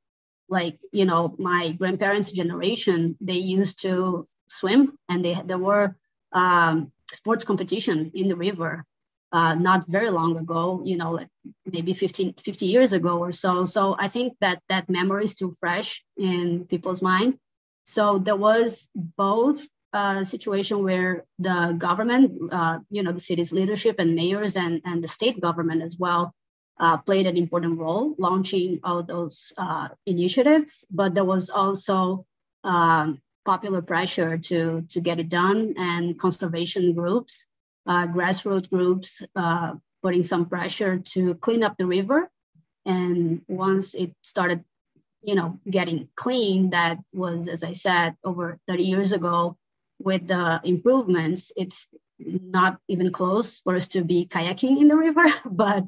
like you know my grandparents generation they used to swim and they there were um, sports competition in the river uh, not very long ago you know maybe 15 50 years ago or so. So i think that that memory is still fresh in people's mind. So there was both a situation where the government uh, you know the city's leadership and mayors and, and the state government as well uh, played an important role launching all those uh, initiatives, but there was also um, popular pressure to, to get it done and conservation groups, uh, grassroots groups uh, putting some pressure to clean up the river. And once it started, you know, getting clean, that was, as I said, over 30 years ago, with the improvements, it's not even close for us to be kayaking in the river, but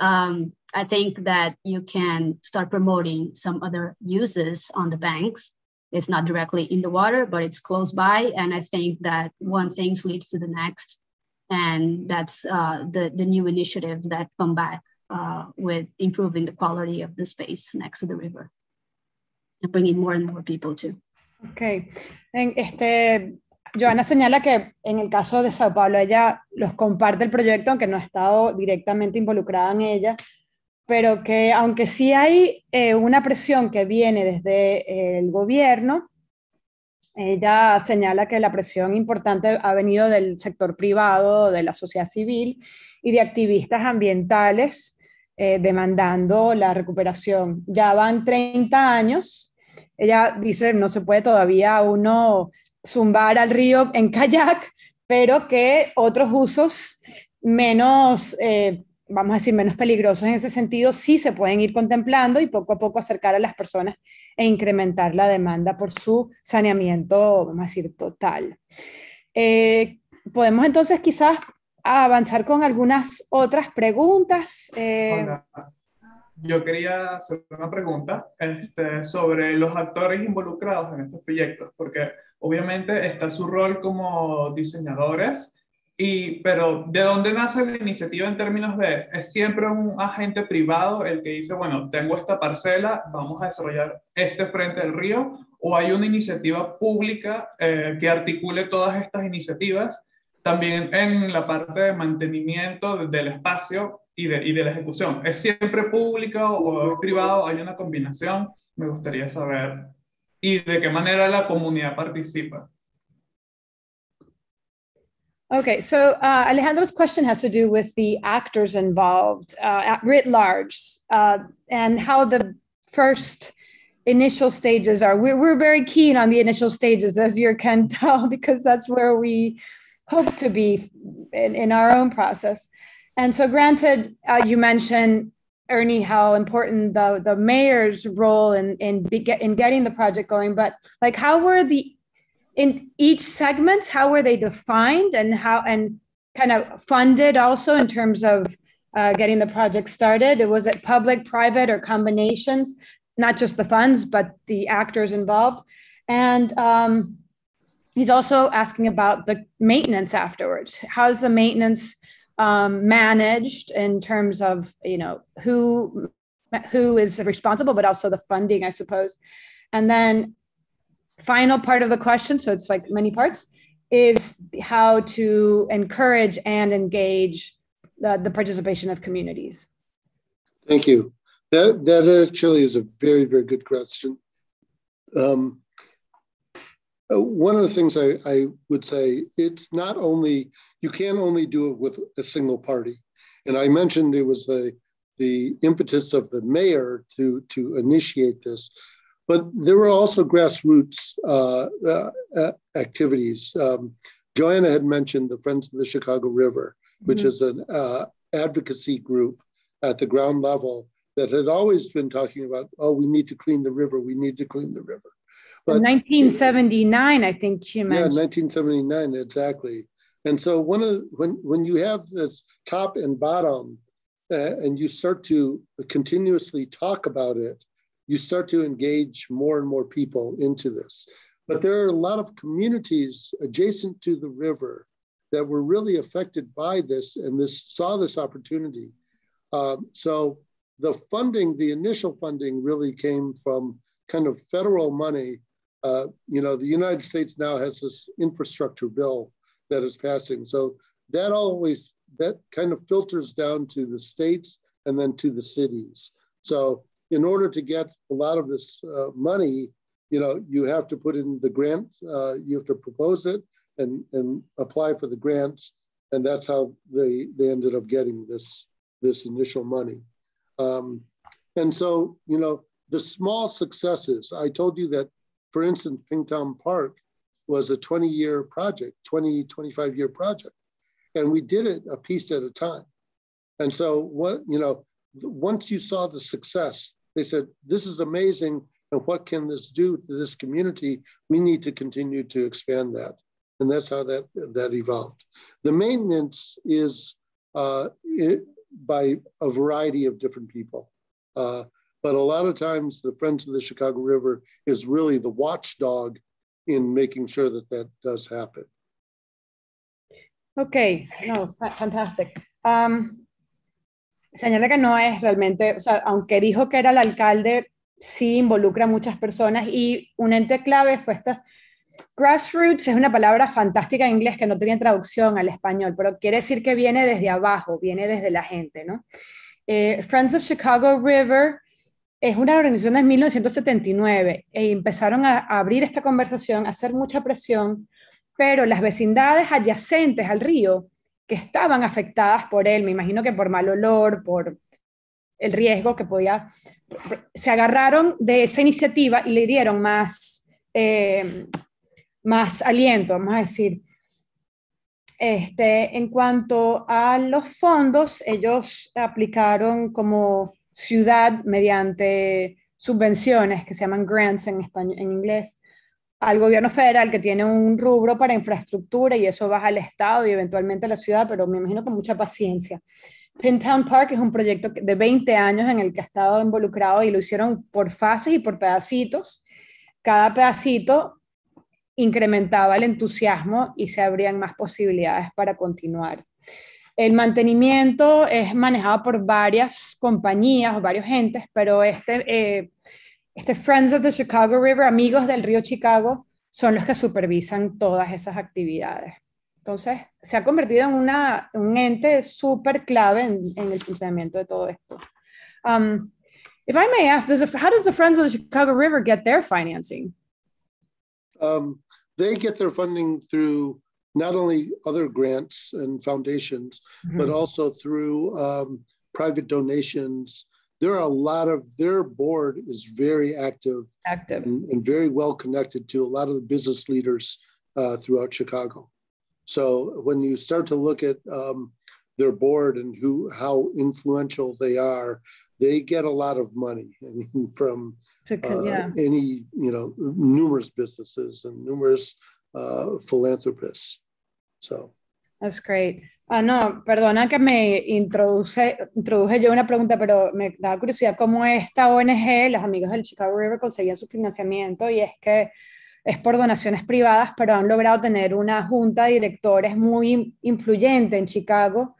um, I think that you can start promoting some other uses on the banks. It's not directly in the water, but it's close by. And I think that one thing leads to the next. And that's uh, the, the new initiative that come back uh, with improving the quality of the space next to the river and bringing more and more people too. Okay. En este, Joana señala que en el caso de Sao Paulo ella los comparte el proyecto, aunque no ha estado directamente involucrada en ella, pero que aunque sí hay eh, una presión que viene desde el gobierno, ella señala que la presión importante ha venido del sector privado, de la sociedad civil y de activistas ambientales eh, demandando la recuperación. Ya van 30 años. Ella dice, no se puede todavía uno zumbar al río en kayak, pero que otros usos menos, eh, vamos a decir, menos peligrosos en ese sentido, sí se pueden ir contemplando y poco a poco acercar a las personas e incrementar la demanda por su saneamiento, vamos a decir, total. Eh, podemos entonces quizás avanzar con algunas otras preguntas. Eh, yo quería hacer una pregunta este, sobre los actores involucrados en estos proyectos, porque obviamente está su rol como diseñadores, y, pero ¿de dónde nace la iniciativa en términos de, es siempre un agente privado el que dice, bueno, tengo esta parcela, vamos a desarrollar este frente del río, o hay una iniciativa pública eh, que articule todas estas iniciativas, también en la parte de mantenimiento del espacio y de, y de la ejecución. ¿Es siempre pública o es privado? ¿Hay una combinación? Me gustaría saber. ¿Y de qué manera la comunidad participa? Okay, so uh, Alejandro's question has to do with the actors involved uh, at writ large uh, and how the first initial stages are. We're, we're very keen on the initial stages, as you can tell, because that's where we hope to be in, in our own process. And so, granted, uh, you mentioned Ernie how important the the mayor's role in in in getting the project going, but like how were the in each segments how were they defined and how and kind of funded also in terms of uh, getting the project started? Was it public private or combinations? Not just the funds but the actors involved. And um, he's also asking about the maintenance afterwards. How's the maintenance um, managed in terms of you know who who is responsible but also the funding i suppose and then final part of the question, so it's like many parts, is how to encourage and engage the, the participation of communities. Thank you. That, that actually is a very, very good question. Um, uh, one of the things I, I would say, it's not only, you can't only do it with a single party. And I mentioned it was the, the impetus of the mayor to, to initiate this. But there were also grassroots uh, uh, activities. Um, Joana had mentioned the Friends of the Chicago River, which mm-hmm. is an uh, advocacy group at the ground level that had always been talking about, oh, we need to clean the river, we need to clean the river. But, 1979, I think she mentioned. Yeah, 1979, exactly. And so one of when when you have this top and bottom, uh, and you start to continuously talk about it, you start to engage more and more people into this. But there are a lot of communities adjacent to the river that were really affected by this and this saw this opportunity. Um, so the funding, the initial funding really came from kind of federal money. Uh, you know, the United States now has this infrastructure bill that is passing. So that always, that kind of filters down to the states and then to the cities. So in order to get a lot of this uh, money, you know, you have to put in the grant, uh, you have to propose it and, and apply for the grants. And that's how they, they ended up getting this, this initial money. Um, and so, you know, the small successes, I told you that, for instance, Ping Tom Park was a 20 year project, 20, 25 year project. And we did it a piece at a time. And so what, you know, once you saw the success, they said, this is amazing. And what can this do to this community? We need to continue to expand that. And that's how that, that evolved. The maintenance is uh, it, by a variety of different people. Uh, but a lot of times the Friends of the Chicago River is really the watchdog in making sure that that does happen. Okay, no, fantastic. Um, señala que no es realmente, o sea, aunque dijo que era el alcalde, sí involucra muchas personas y un ente clave fue esta. Grassroots es una palabra fantástica en inglés que no tenía traducción al español, pero quiere decir que viene desde abajo, viene desde la gente, ¿no? Eh, Friends of Chicago River es una organización de 1979 e empezaron a abrir esta conversación, a hacer mucha presión, pero las vecindades adyacentes al río que estaban afectadas por él, me imagino que por mal olor, por el riesgo que podía, se agarraron de esa iniciativa y le dieron más, eh, más aliento, vamos a decir. Este, en cuanto a los fondos, ellos aplicaron como ciudad mediante subvenciones que se llaman grants en, español, en inglés, al gobierno federal que tiene un rubro para infraestructura y eso baja al Estado y eventualmente a la ciudad, pero me imagino con mucha paciencia. Pintown Park es un proyecto de 20 años en el que ha estado involucrado y lo hicieron por fases y por pedacitos. Cada pedacito incrementaba el entusiasmo y se abrían más posibilidades para continuar. El mantenimiento es manejado por varias compañías o varios entes, pero este eh, este Friends of the Chicago River, amigos del río Chicago, son los que supervisan todas esas actividades. Entonces, se ha convertido en una, un ente súper clave en, el funcionamiento de todo esto. Um, if I may ask, how does the Friends of the Chicago River get their financing? Um, they get their funding through not only other grants and foundations, mm-hmm. but also through um, private donations. There are a lot of their board is very active, active, and, and very well connected to a lot of the business leaders uh, throughout Chicago. So when you start to look at um, their board and who how influential they are, they get a lot of money. I mean, from uh, yeah. any you know numerous businesses and numerous uh, philanthropists. So. That's great. Ah, no, perdona que me introduce, introduje yo una pregunta, pero me da curiosidad cómo esta ONG, los amigos del Chicago River, conseguían su financiamiento y es que es por donaciones privadas, pero han logrado tener una junta de directores muy influyente en Chicago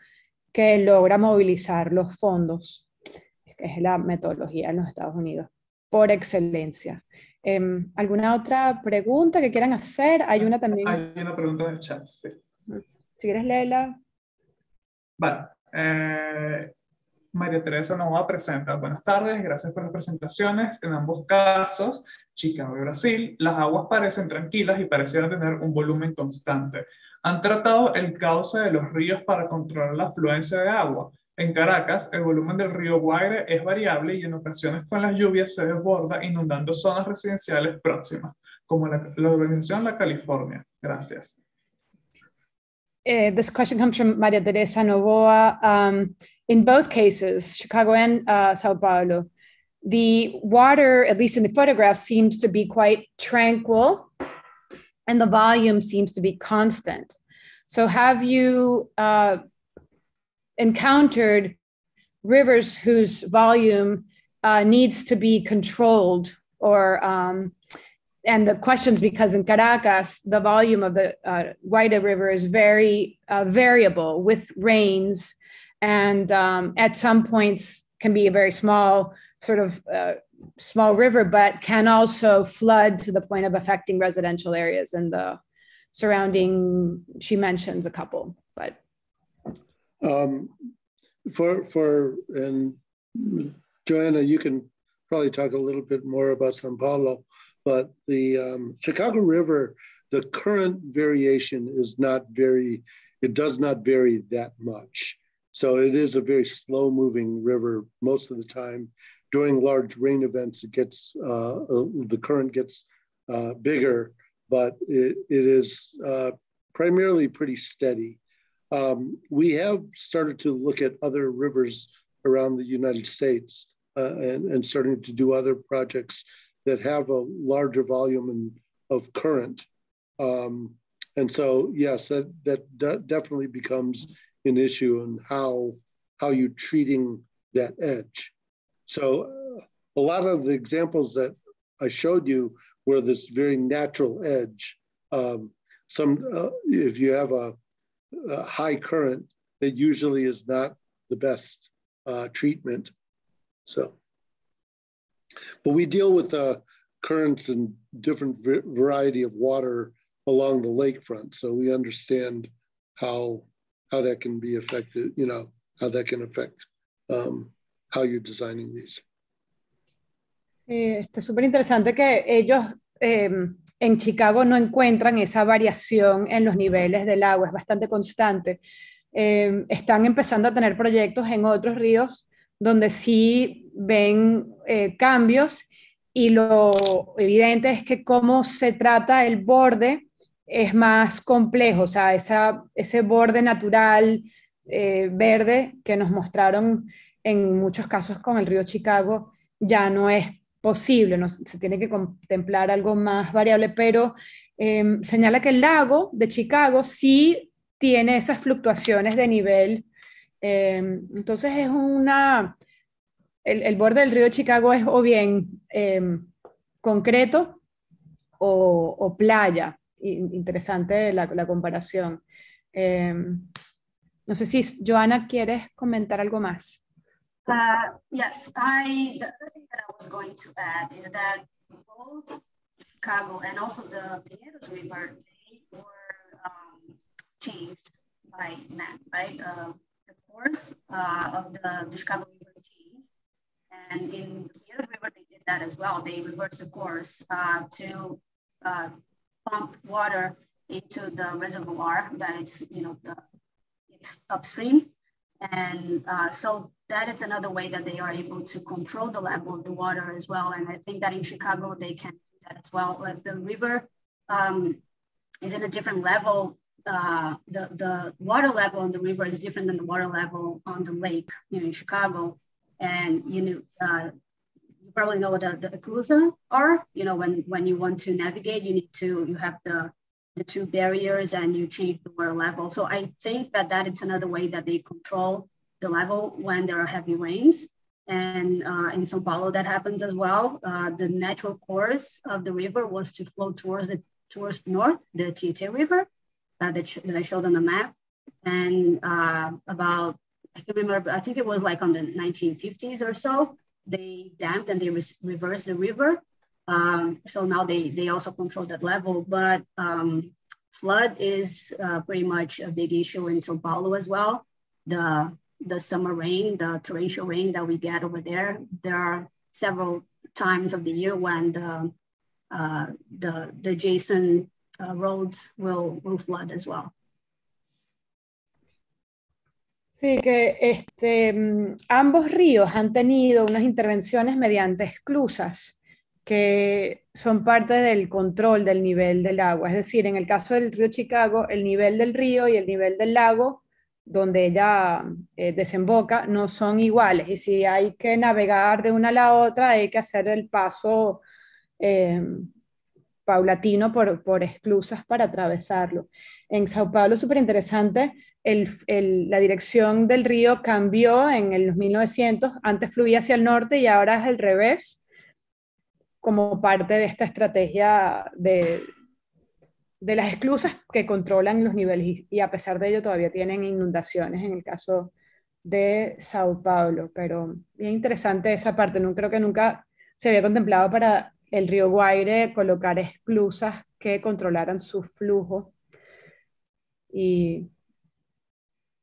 que logra movilizar los fondos, es la metodología en los Estados Unidos, por excelencia. Em, ¿Alguna otra pregunta que quieran hacer? Hay una también. Hay una pregunta en el chat, sí. Si quieres leerla. Vale. Eh, María Teresa Nova presenta. Buenas tardes, gracias por las presentaciones. En ambos casos, Chicago y Brasil, las aguas parecen tranquilas y parecieran tener un volumen constante. Han tratado el cauce de los ríos para controlar la afluencia de agua. En Caracas, el volumen del río Guaire es variable y en ocasiones con las lluvias se desborda inundando zonas residenciales próximas, como la, la organización La California. Gracias. Uh, this question comes from Maria Teresa Novoa. Um, in both cases, Chicago and uh, Sao Paulo, the water, at least in the photographs, seems to be quite tranquil and the volume seems to be constant. So, have you uh, encountered rivers whose volume uh, needs to be controlled or um, and the questions because in Caracas, the volume of the uh, Guaire River is very uh, variable with rains, and um, at some points can be a very small sort of uh, small river, but can also flood to the point of affecting residential areas and the surrounding. She mentions a couple, but um, for for and Joana, you can probably talk a little bit more about São Paulo but the um, Chicago River, the current variation is not very, it does not vary that much. So it is a very slow moving river most of the time. During large rain events, it gets, uh, uh, the current gets uh, bigger, but it, it is uh, primarily pretty steady. Um, we have started to look at other rivers around the United States uh, and, and starting to do other projects that have a larger volume in, of current. Um, and so, yes, that, that de definitely becomes an issue and how, how you're treating that edge. So uh, a lot of the examples that I showed you were this very natural edge. Um, some, uh, if you have a, a, high current, it usually is not the best uh, treatment. So. But we deal with the currents and different variety of water along the lakefront, so we understand how how that can be affected. You know how that can affect um, how you're designing these. Sí, está súper interesante que ellos eh, en Chicago no encuentran esa variación en los niveles del agua, es bastante constante. Eh, están empezando a tener proyectos en otros ríos donde sí ven eh, cambios y lo evidente es que cómo se trata el borde es más complejo, o sea, ese borde natural eh, verde que nos mostraron en muchos casos con el río Chicago ya no es posible, no, se tiene que contemplar algo más variable, pero em, señala que el lago de Chicago sí tiene esas fluctuaciones de nivel Em, entonces es una, el, borde del río Chicago es o bien em, concreto o, playa. Interesante la, comparación. Em, no sé si, Joana, ¿quieres comentar algo más? Uh, yes, I, the other thing that I was going to add is that both Chicago and also the Pinheiros River, they were um, changed by man, right? Uh, the course uh, of the, the, Chicago River changed. And in the Pinheiros River, they did that as well. They reversed the course uh, to uh, pump water into the reservoir that is, you know, the, it's upstream. And uh, so that is another way that they are able to control the level of the water as well. And I think that in Chicago, they can do that as well. The river um, is in a different level. Uh, the, the water level on the river is different than the water level on the lake you know, in Chicago. And you know, uh, you probably know what the, the eclusa are. You know, when, when you want to navigate, you need to, you have the the two barriers and you change the water level. So I think that that is another way that they control the level when there are heavy rains. And uh, in Sao Paulo, that happens as well. Uh, the natural course of the river was to flow towards the towards north, the Tietê River uh, that, that, I showed on the map. And uh, about, I can remember, I think it was like on the 1950s or so, they dammed and they reversed the river um, so now they, they also control that level, but um, flood is uh, pretty much a big issue in Sao Paulo as well. The, the summer rain, the torrential rain that we get over there, there are several times of the year when the, uh, the, the adjacent uh, roads will, will flood as well. Sí, que este, mm, ambos ríos han tenido unas intervenciones mediante esclusas que son parte del control del nivel del agua. Es decir, en el caso del río Chicago, el nivel del río y el nivel del lago donde ella eh, desemboca no son iguales. Y si hay que navegar de una a la otra, hay que hacer el paso eh, paulatino por, por esclusas para atravesarlo. En Sao Paulo, súper interesante, la dirección del río cambió en el 1900, antes fluía hacia el norte y ahora es al revés como parte de esta estrategia de, de las esclusas que controlan los niveles y, a pesar de ello todavía tienen inundaciones en el caso de Sao Paulo, pero bien interesante esa parte, no creo que nunca se había contemplado para el río Guaire colocar esclusas que controlaran su flujo. Y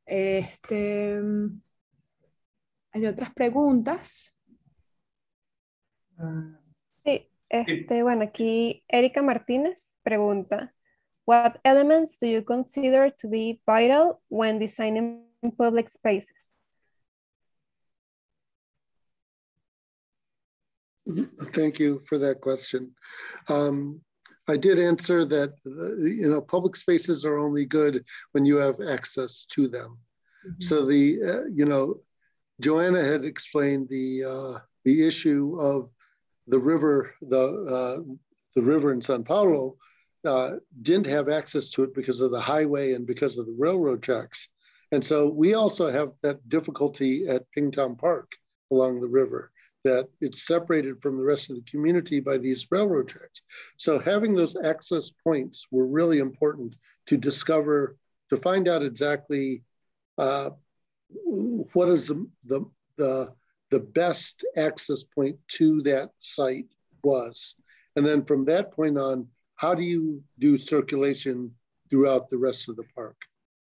este, hay otras preguntas. Ah, este, bueno, aquí Erika Martínez pregunta, What elements do you consider to be vital when designing public spaces? Thank you for that question. Um, I did answer that, you know, public spaces are only good when you have access to them. Mm -hmm. So the, uh, you know, Joana had explained the, uh, the issue of the river, the, uh, the river in Sao Paulo uh, didn't have access to it because of the highway and because of the railroad tracks. And so we also have that difficulty at Ping Tom Park along the river, that it's separated from the rest of the community by these railroad tracks. So having those access points were really important to discover, to find out exactly uh, what is the, the, the the best access point to that site was. And then from that point on, how do you do circulation throughout the rest of the park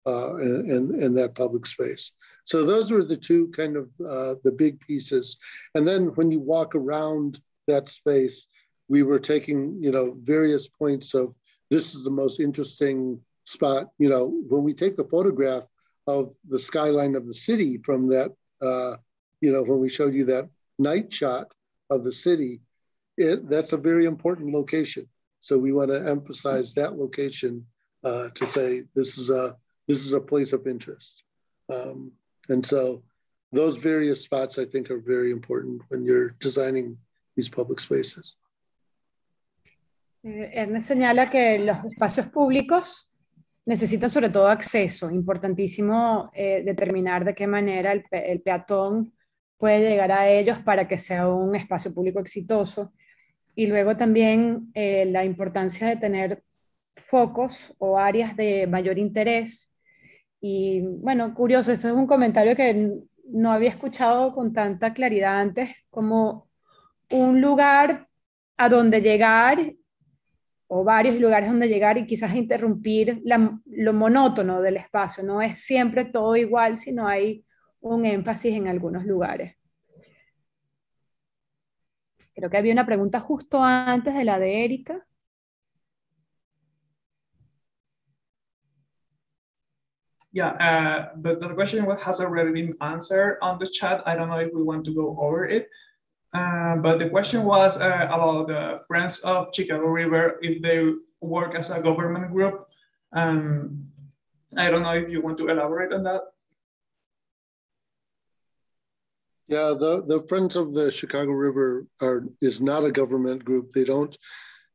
uh, and, and, that public space? So those were the two kind of uh, the big pieces. And then when you walk around that space, we were taking, you know, various points of this is the most interesting spot. You know, when we take the photograph of the skyline of the city from that uh, you know, when we showed you that night shot of the city, it, that's a very important location. So we want to emphasize that location uh, to say this is a this is a place of interest. Um, and so those various spots I think are very important when you're designing these public spaces. Eh, Ernest señala que los espacios públicos necesitan sobre todo acceso. Importantísimo eh, determinar de qué manera el, pe el peatón puede llegar a ellos para que sea un espacio público exitoso. Y luego también eh, la importancia de tener focos o áreas de mayor interés. Y bueno, curioso, esto es un comentario que no había escuchado con tanta claridad antes como un lugar a donde llegar o varios lugares donde llegar y quizás interrumpir lo monótono del espacio. No es siempre todo igual, sino hay un énfasis en algunos lugares. Creo que había una pregunta justo antes de la de Erika. Yeah, uh, but the question has already been answered on the chat. I don't know if we want to go over it. Uh, but the question was uh, about the Friends of Chicago River, if they work as a government group. Um, I don't know if you want to elaborate on that. Yeah, the, the Friends of the Chicago River are is not a government group. They don't,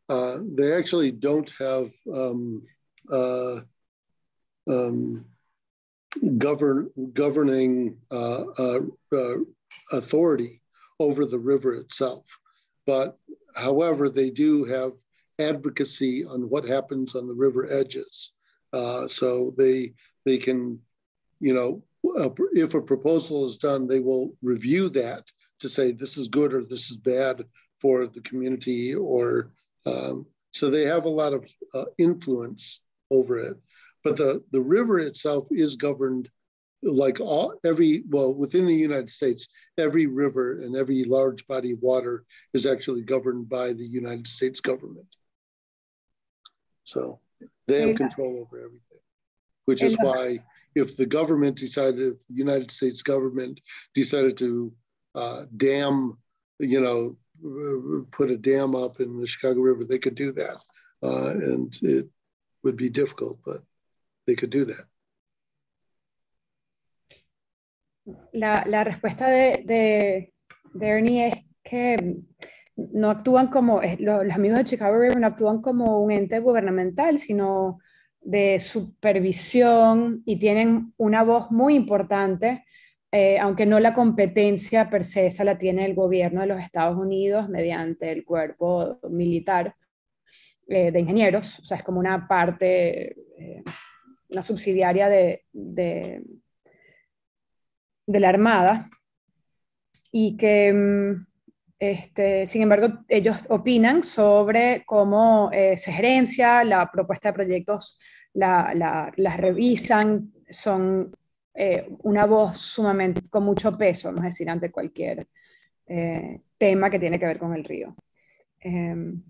uh, they actually don't have um, uh, um, govern governing uh, uh, uh, authority over the river itself. But however, they do have advocacy on what happens on the river edges. Uh, so they they can, you know, if a proposal is done, they will review that to say this is good or this is bad for the community, or um, so they have a lot of uh, influence over it. But the the river itself is governed like all every well within the United States, every river and every large body of water is actually governed by the United States government. So they have control over everything, which is why if the government decided, if the United States government decided to uh, dam, you know, put a dam up in the Chicago River, they could do that, uh, and it would be difficult, but they could do that. la, la respuesta de, de, Ernie es que no actúan como, los, los, amigos de Chicago River no actúan como un ente gubernamental, sino de supervisión y tienen una voz muy importante, eh, aunque no la competencia per se, esa la tiene el gobierno de los Estados Unidos mediante el cuerpo militar eh, de ingenieros, o sea, es como una parte, eh, una subsidiaria de, de de la Armada. Y que, mm, este, sin embargo, ellos opinan sobre cómo eh, se gerencia, la propuesta de proyectos la, la, revisan, son eh, una voz sumamente con mucho peso, vamos a decir, ante cualquier eh, tema que tiene que ver con el río. Em,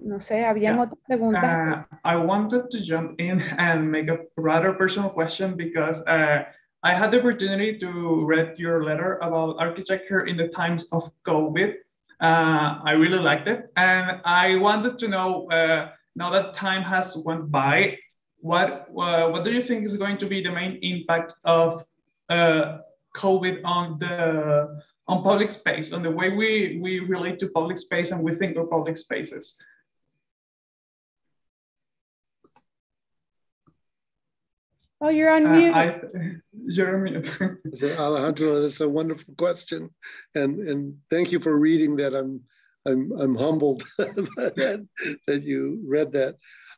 no sé, ¿habían yeah. otras preguntas? Uh, I wanted to jump in and make a rather personal question because uh, I had the opportunity to read your letter about architecture in the times of COVID. Uh, I really liked it. And I wanted to know, uh, now that time has went by, what, uh, what do you think is going to be the main impact of uh, COVID on the on public space, on the way we, we relate to public space and we think of public spaces? Oh, you're on uh, mute. Uh, I, you're on mute. Alejandro, that's a wonderful question, and and thank you for reading that. I'm I'm I'm humbled that that you read that.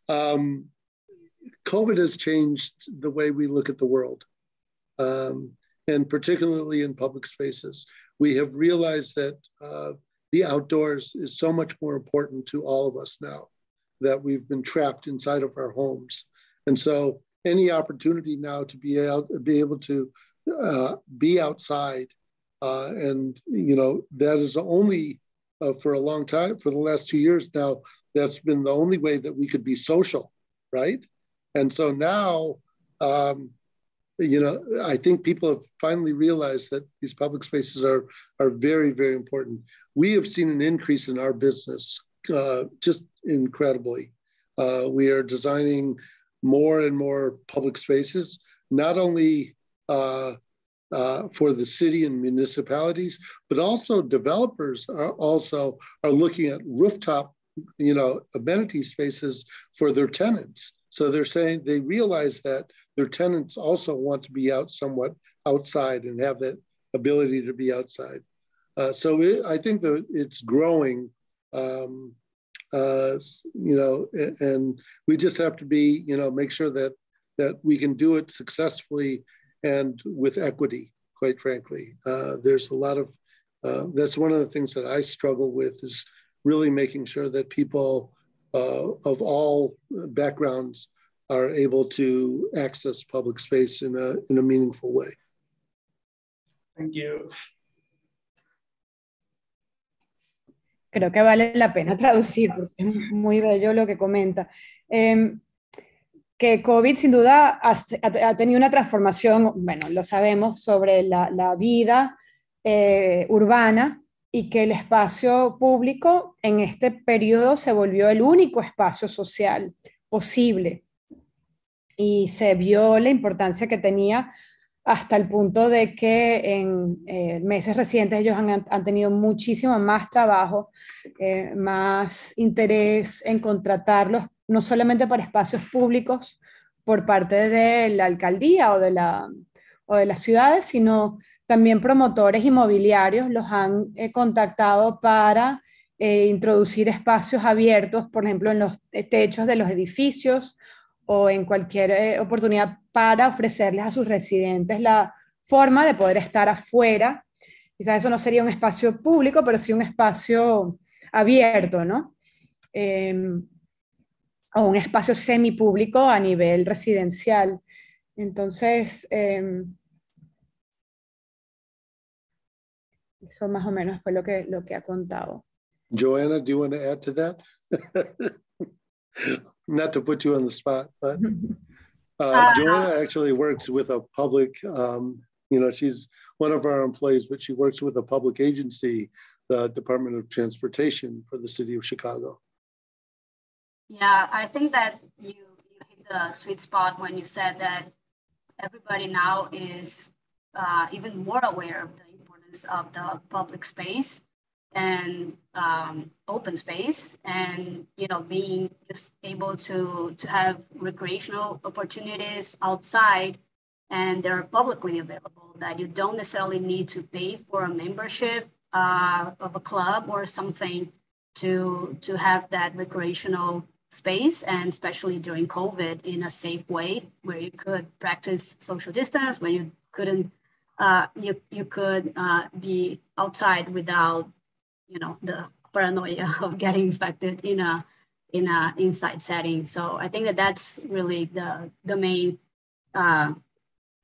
Um, COVID has changed the way we look at the world, um, and particularly in public spaces. We have realized that uh, the outdoors is so much more important to all of us now that we've been trapped inside of our homes, and so any opportunity now to be out, be able to uh, be outside, uh, and you know that is only uh, for a long time for the last two years now. That's been the only way that we could be social, right? And so now, um, you know, I think people have finally realized that these public spaces are are very very important. We have seen an increase in our business uh, just incredibly. Uh, we are designing more and more public spaces, not only uh, uh, for the city and municipalities, but also developers are also are looking at rooftop, you know, amenity spaces for their tenants. So they're saying they realize that their tenants also want to be out somewhat outside and have that ability to be outside. Uh, so it, I think that it's growing um, uh, you know, and we just have to be, you know, make sure that that we can do it successfully and with equity, quite frankly. Uh, there's a lot of, uh, that's one of the things that I struggle with is really making sure that people uh, of all backgrounds are able to access public space in a, in a meaningful way. Thank you. Creo que vale la pena traducir porque es muy bello lo que comenta. Eh, que COVID sin duda ha, tenido una transformación, bueno, lo sabemos, sobre la, la vida eh, urbana y que el espacio público en este periodo se volvió el único espacio social posible y se vio la importancia que tenía hasta el punto de que en eh, meses recientes ellos han, han, tenido muchísimo más trabajo, eh, más interés en contratarlos, no solamente para espacios públicos por parte de la alcaldía o de, la, o de las ciudades, sino también promotores inmobiliarios los han eh, contactado para introducir espacios abiertos, por ejemplo, en los techos de los edificios o en cualquier eh, oportunidad para ofrecerles a sus residentes la forma de poder estar afuera. Quizás eso no sería un espacio público, pero sí un espacio abierto, ¿no? Em, o un espacio semipúblico a nivel residencial. Entonces, eh, eso más o menos fue lo que, lo que ha contado. Joanna, do you want to add to that? Not to put you on the spot, but uh, uh, Joana actually works with a public, um, you know, she's one of our employees, but she works with a public agency, the Department of Transportation for the city of Chicago. Yeah, I think that you, you hit the sweet spot when you said that everybody now is uh, even more aware of the importance of the public space and um, open space and you know being just able to to have recreational opportunities outside and they're publicly available that you don't necessarily need to pay for a membership uh, of a club or something to to have that recreational space. And especially during covid in a safe way where you could practice social distance where you couldn't uh, you, you could uh, be outside without you know the paranoia of getting infected in a in a inside setting so i think that that's really the the main uh,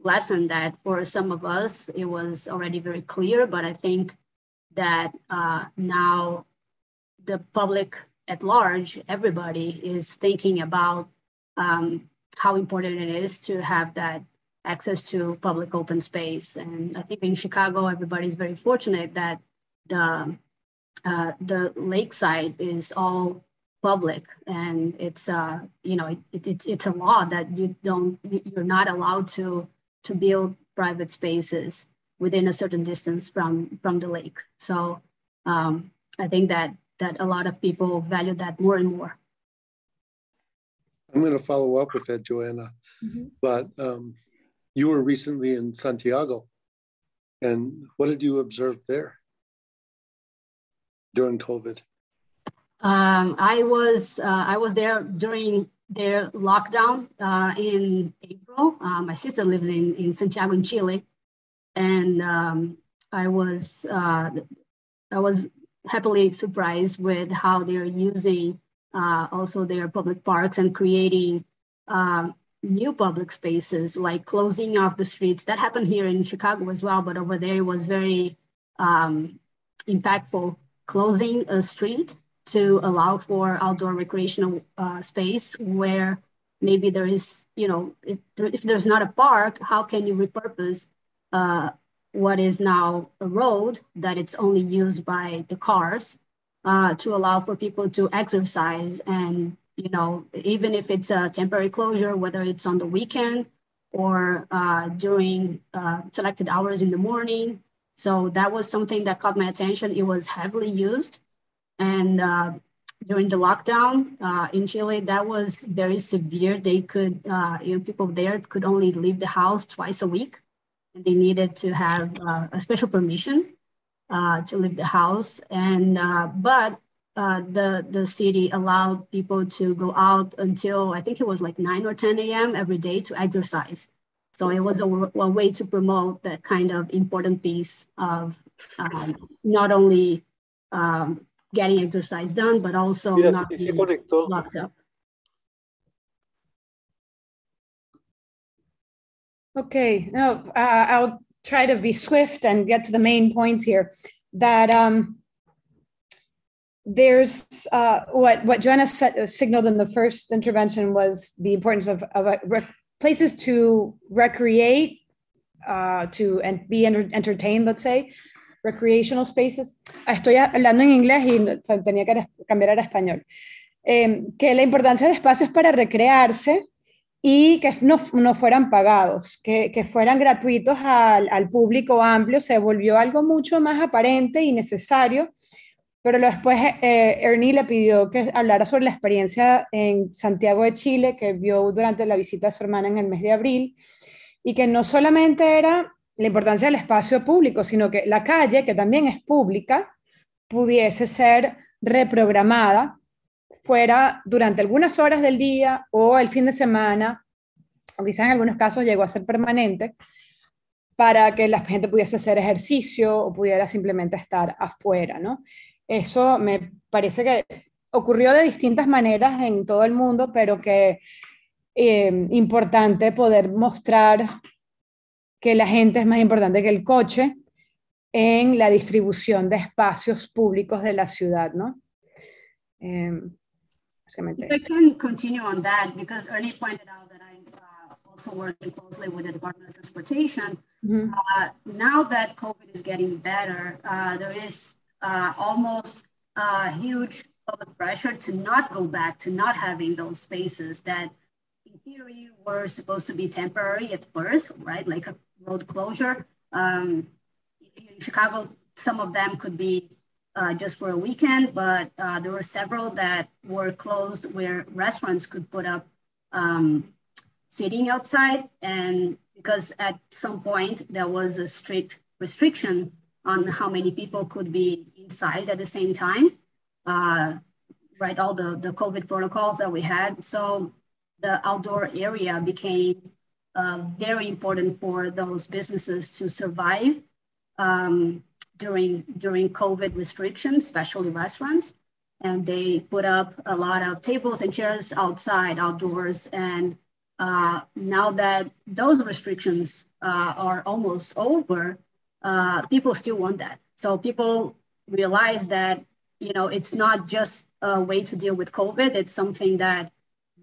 lesson that for some of us it was already very clear but i think that uh, now the public at large, everybody is thinking about um, how important it is to have that access to public open space. And I think in Chicago, everybody's very fortunate that the uh, the lakeside is all public, and it's uh, you know it, it's it's a law that you don't you're not allowed to to build private spaces within a certain distance from from the lake. So um, I think that that a lot of people value that more and more. I'm going to follow up with that, Joana. Mm-hmm. But um, you were recently in Santiago, and what did you observe there during COVID? Um, I was uh, I was there during their lockdown uh, in April. Uh, my sister lives in in Santiago, in Chile, and um, I was uh, I was happily surprised with how they're using uh, also their public parks and creating uh, new public spaces like closing off the streets. That happened here in Chicago as well, but over there it was very um, impactful. Closing a street to allow for outdoor recreational uh, space where maybe there is, you know, if, there, if there's not a park, how can you repurpose uh, what is now a road that it's only used by the cars uh, to allow for people to exercise and you know even if it's a temporary closure whether it's on the weekend or uh, during uh, selected hours in the morning so that was something that caught my attention it was heavily used and uh, during the lockdown uh, in chile that was very severe they could uh, you know people there could only leave the house twice a week And they needed to have uh, a special permission uh, to leave the house. And uh, but the the city allowed people to go out until I think it was like 9 or 10 a.m. every day to exercise. So it was a, a way to promote that kind of important piece of um, not only um, getting exercise done, but also Mira, not being conectó. locked up. Okay, no, uh, I'll try to be swift and get to the main points here. That um, there's uh, what what Joana said, signaled in the first intervention was the importance of, of uh, rec- places to recreate, uh, to and be enter- entertained. Let's say recreational spaces. Ah, Estoy hablando en inglés y tenía que cambiar a español. Eh, que la importancia de espacios para recrearse y que no, no fueran pagados, que, que fueran gratuitos al, al, público amplio, se volvió algo mucho más aparente y necesario, pero después eh, Ernie le pidió que hablara sobre la experiencia en Santiago de Chile que vio durante la visita de su hermana en el mes de abril, y que no solamente era la importancia del espacio público, sino que la calle, que también es pública, pudiese ser reprogramada fuera durante algunas horas del día o el fin de semana, o quizás en algunos casos llegó a ser permanente, para que la gente pudiese hacer ejercicio o pudiera simplemente estar afuera, ¿no? Eso me parece que ocurrió de distintas maneras en todo el mundo, pero que eh, importante poder mostrar que la gente es más importante que el coche en la distribución de espacios públicos de la ciudad, ¿no? Eh, If I can continue on that, because Ernie pointed out that I'm uh, also working closely with the Department of Transportation. Mm-hmm. Uh, now that COVID is getting better, uh, there is uh, almost a huge public pressure to not go back to not having those spaces that, in theory, were supposed to be temporary at first, right? Like a road closure. Um, in Chicago, some of them could be uh, just for a weekend, but uh, there were several that were closed where restaurants could put up um, seating outside. And because at some point there was a strict restriction on how many people could be inside at the same time, uh, right? All the, the COVID protocols that we had. So the outdoor area became uh, very important for those businesses to survive. Um, during during COVID restrictions, especially restaurants. And they put up a lot of tables and chairs outside, outdoors. And uh, now that those restrictions uh, are almost over, uh, people still want that. So people realize that you know it's not just a way to deal with COVID. It's something that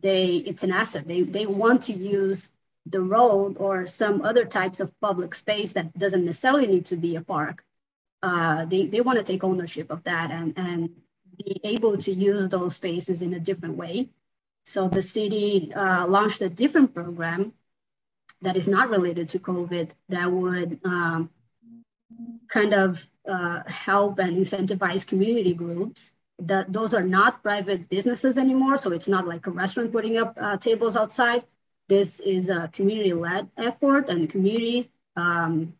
they it's an asset. They they want to use the road or some other types of public space that doesn't necessarily need to be a park uh, they, they want to take ownership of that and, and be able to use those spaces in a different way. So the city uh, launched a different program that is not related to COVID that would um, kind of uh, help and incentivize community groups. That those are not private businesses anymore. So it's not like a restaurant putting up uh, tables outside. This is a community-led effort and community um,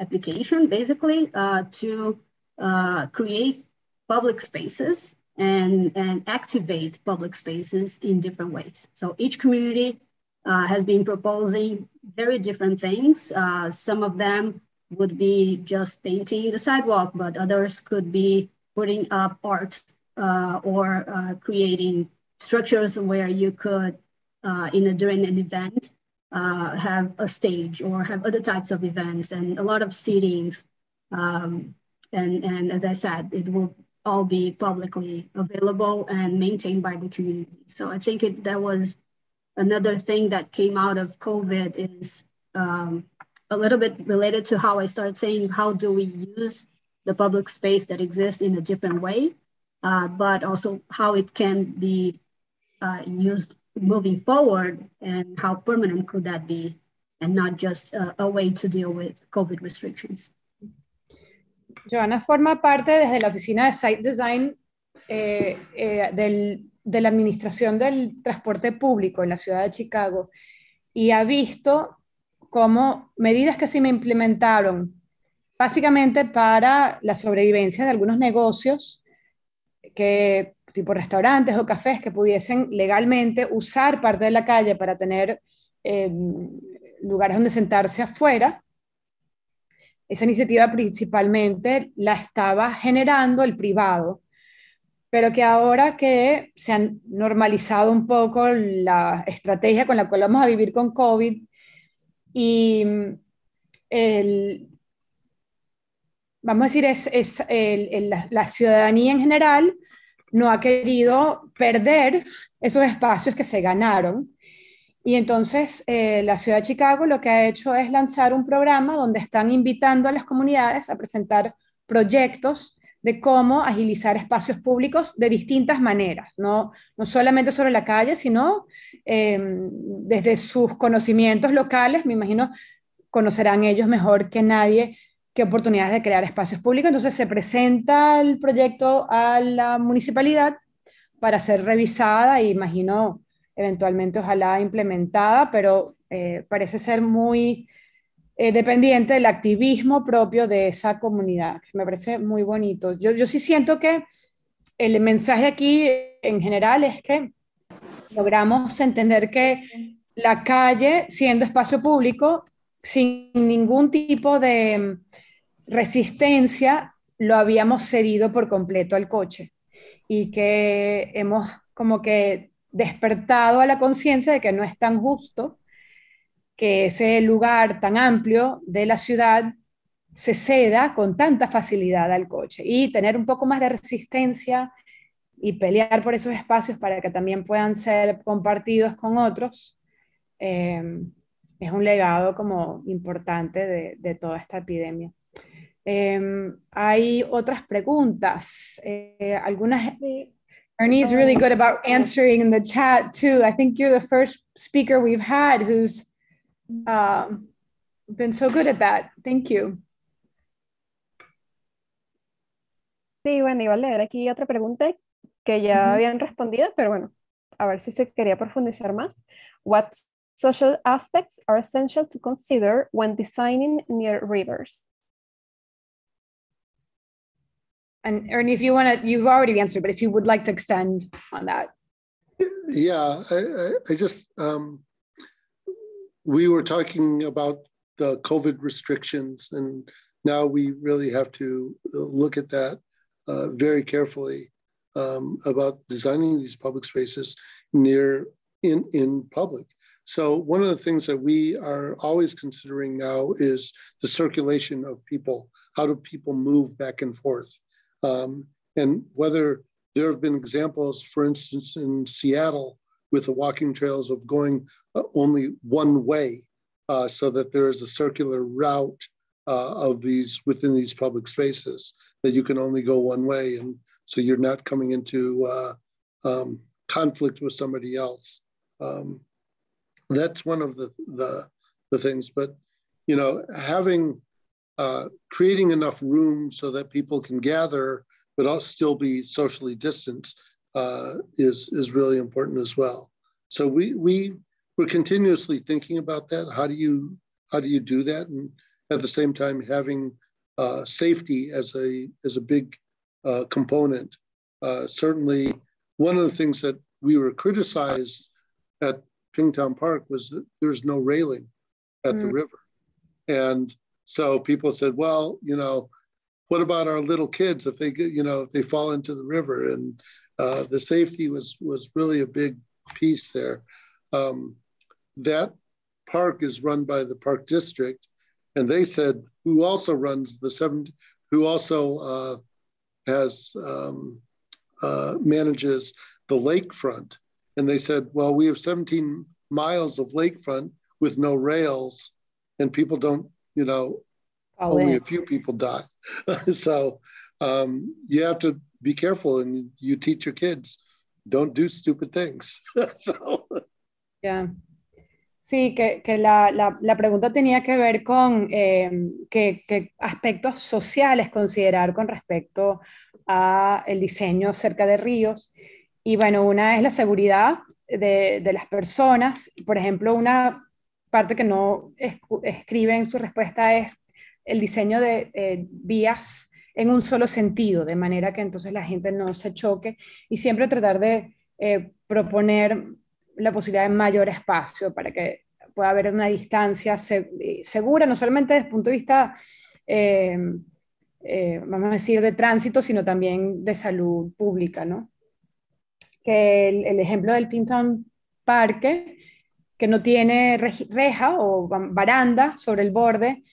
application basically uh, to uh, create public spaces and, and activate public spaces in different ways. So each community uh, has been proposing very different things. Uh, some of them would be just painting the sidewalk, but others could be putting up art uh, or uh, creating structures where you could, in a, during an event, uh, have a stage or have other types of events and a lot of seatings. Um, and, and as I said, it will all be publicly available and maintained by the community. So I think it, that was another thing that came out of COVID is um, a little bit related to how I started saying, how do we use the public space that exists in a different way, uh, but also how it can be uh, used moving forward and how permanent could that be and not just a, a way to deal with COVID restrictions. Joana forma parte desde la oficina de Site Design eh, eh, del, de la administración del transporte público en la ciudad de Chicago y ha visto cómo medidas que se me implementaron básicamente para la sobrevivencia de algunos negocios que tipo restaurantes o cafés que pudiesen legalmente usar parte de la calle para tener eh, lugares donde sentarse afuera. Esa iniciativa principalmente la estaba generando el privado, pero que ahora que se han normalizado un poco la estrategia con la cual vamos a vivir con COVID y el, vamos a decir, es, es la, ciudadanía en general no ha querido perder esos espacios que se ganaron. Y entonces eh, la ciudad de Chicago lo que ha hecho es lanzar un programa donde están invitando a las comunidades a presentar proyectos de cómo agilizar espacios públicos de distintas maneras, no, no solamente sobre la calle, sino em, desde sus conocimientos locales, me imagino conocerán ellos mejor que nadie qué oportunidades de crear espacios públicos. Entonces se presenta el proyecto a la municipalidad para ser revisada e imagino eventualmente ojalá implementada, pero eh, parece ser muy eh, dependiente del activismo propio de esa comunidad. Me parece muy bonito. Yo, yo sí siento que el mensaje aquí en general es que logramos entender que la calle, siendo espacio público, sin ningún tipo de resistencia lo habíamos cedido por completo al coche. Y que hemos como que despertado a la conciencia de que no es tan justo que ese lugar tan amplio de la ciudad se ceda con tanta facilidad al coche. Y tener un poco más de resistencia y pelear por esos espacios para que también puedan ser compartidos con otros, eh, es un legado como importante de, de toda esta epidemia. Eh, hay otras preguntas. Eh, algunas. Ernie's really good about answering in the chat too. I think you're the first speaker we've had who's um, been so good at that. Thank you. Sí, bueno, iba a leer aquí otra pregunta que ya uh -huh. habían respondido, pero bueno, a ver si se quería profundizar más. What social aspects are essential to consider when designing near rivers? And Ernie, if you want to, you've already answered, but if you would like to extend on that. Yeah, I, I, I just, um, we were talking about the COVID restrictions, and now we really have to look at that uh, very carefully um, about designing these public spaces near in, in public. So one of the things that we are always considering now is the circulation of people. How do people move back and forth? Um, and whether there have been examples, for instance, in Seattle with the walking trails of going uh, only one way uh, so that there is a circular route uh, of these within these public spaces that you can only go one way. And so you're not coming into uh, um, conflict with somebody else. Um, that's one of the, the, the things, but you know, having uh, creating enough room so that people can gather but still be socially distanced uh, is is really important as well. So we we we're continuously thinking about that. How do you how do you do that, and at the same time having uh, safety as a as a big uh, component. Uh, certainly, one of the things that we were criticized at Ping Tom Park was that there's no railing at mm. the river, and so people said, well, you know, what about our little kids if they get, you know, if they fall into the river? And uh, the safety was was really a big piece there. Um, that park is run by the park district, and they said who also runs the seven, who also uh, has um, uh, manages the lakefront, and they said, well, we have 17 miles of lakefront with no rails, and people don't you know, All only in. a few people die. so um, you have to be careful and you teach your kids, don't do stupid things. so. Yeah. Sí, que, que la, la, la, pregunta tenía que ver con eh, qué, aspectos sociales considerar con respecto a el diseño cerca de ríos. Y bueno, una es la seguridad de, de las personas. Por ejemplo, una parte que no escribe en su respuesta es el diseño de eh, vías en un solo sentido, de manera que entonces la gente no se choque y siempre tratar de eh, proponer la posibilidad de mayor espacio para que pueda haber una distancia segura, no solamente desde el punto de vista, eh, eh, vamos a decir, de tránsito, sino también de salud pública, ¿no? Que el, ejemplo del Pinton Parque, que no tiene reja o baranda sobre el borde,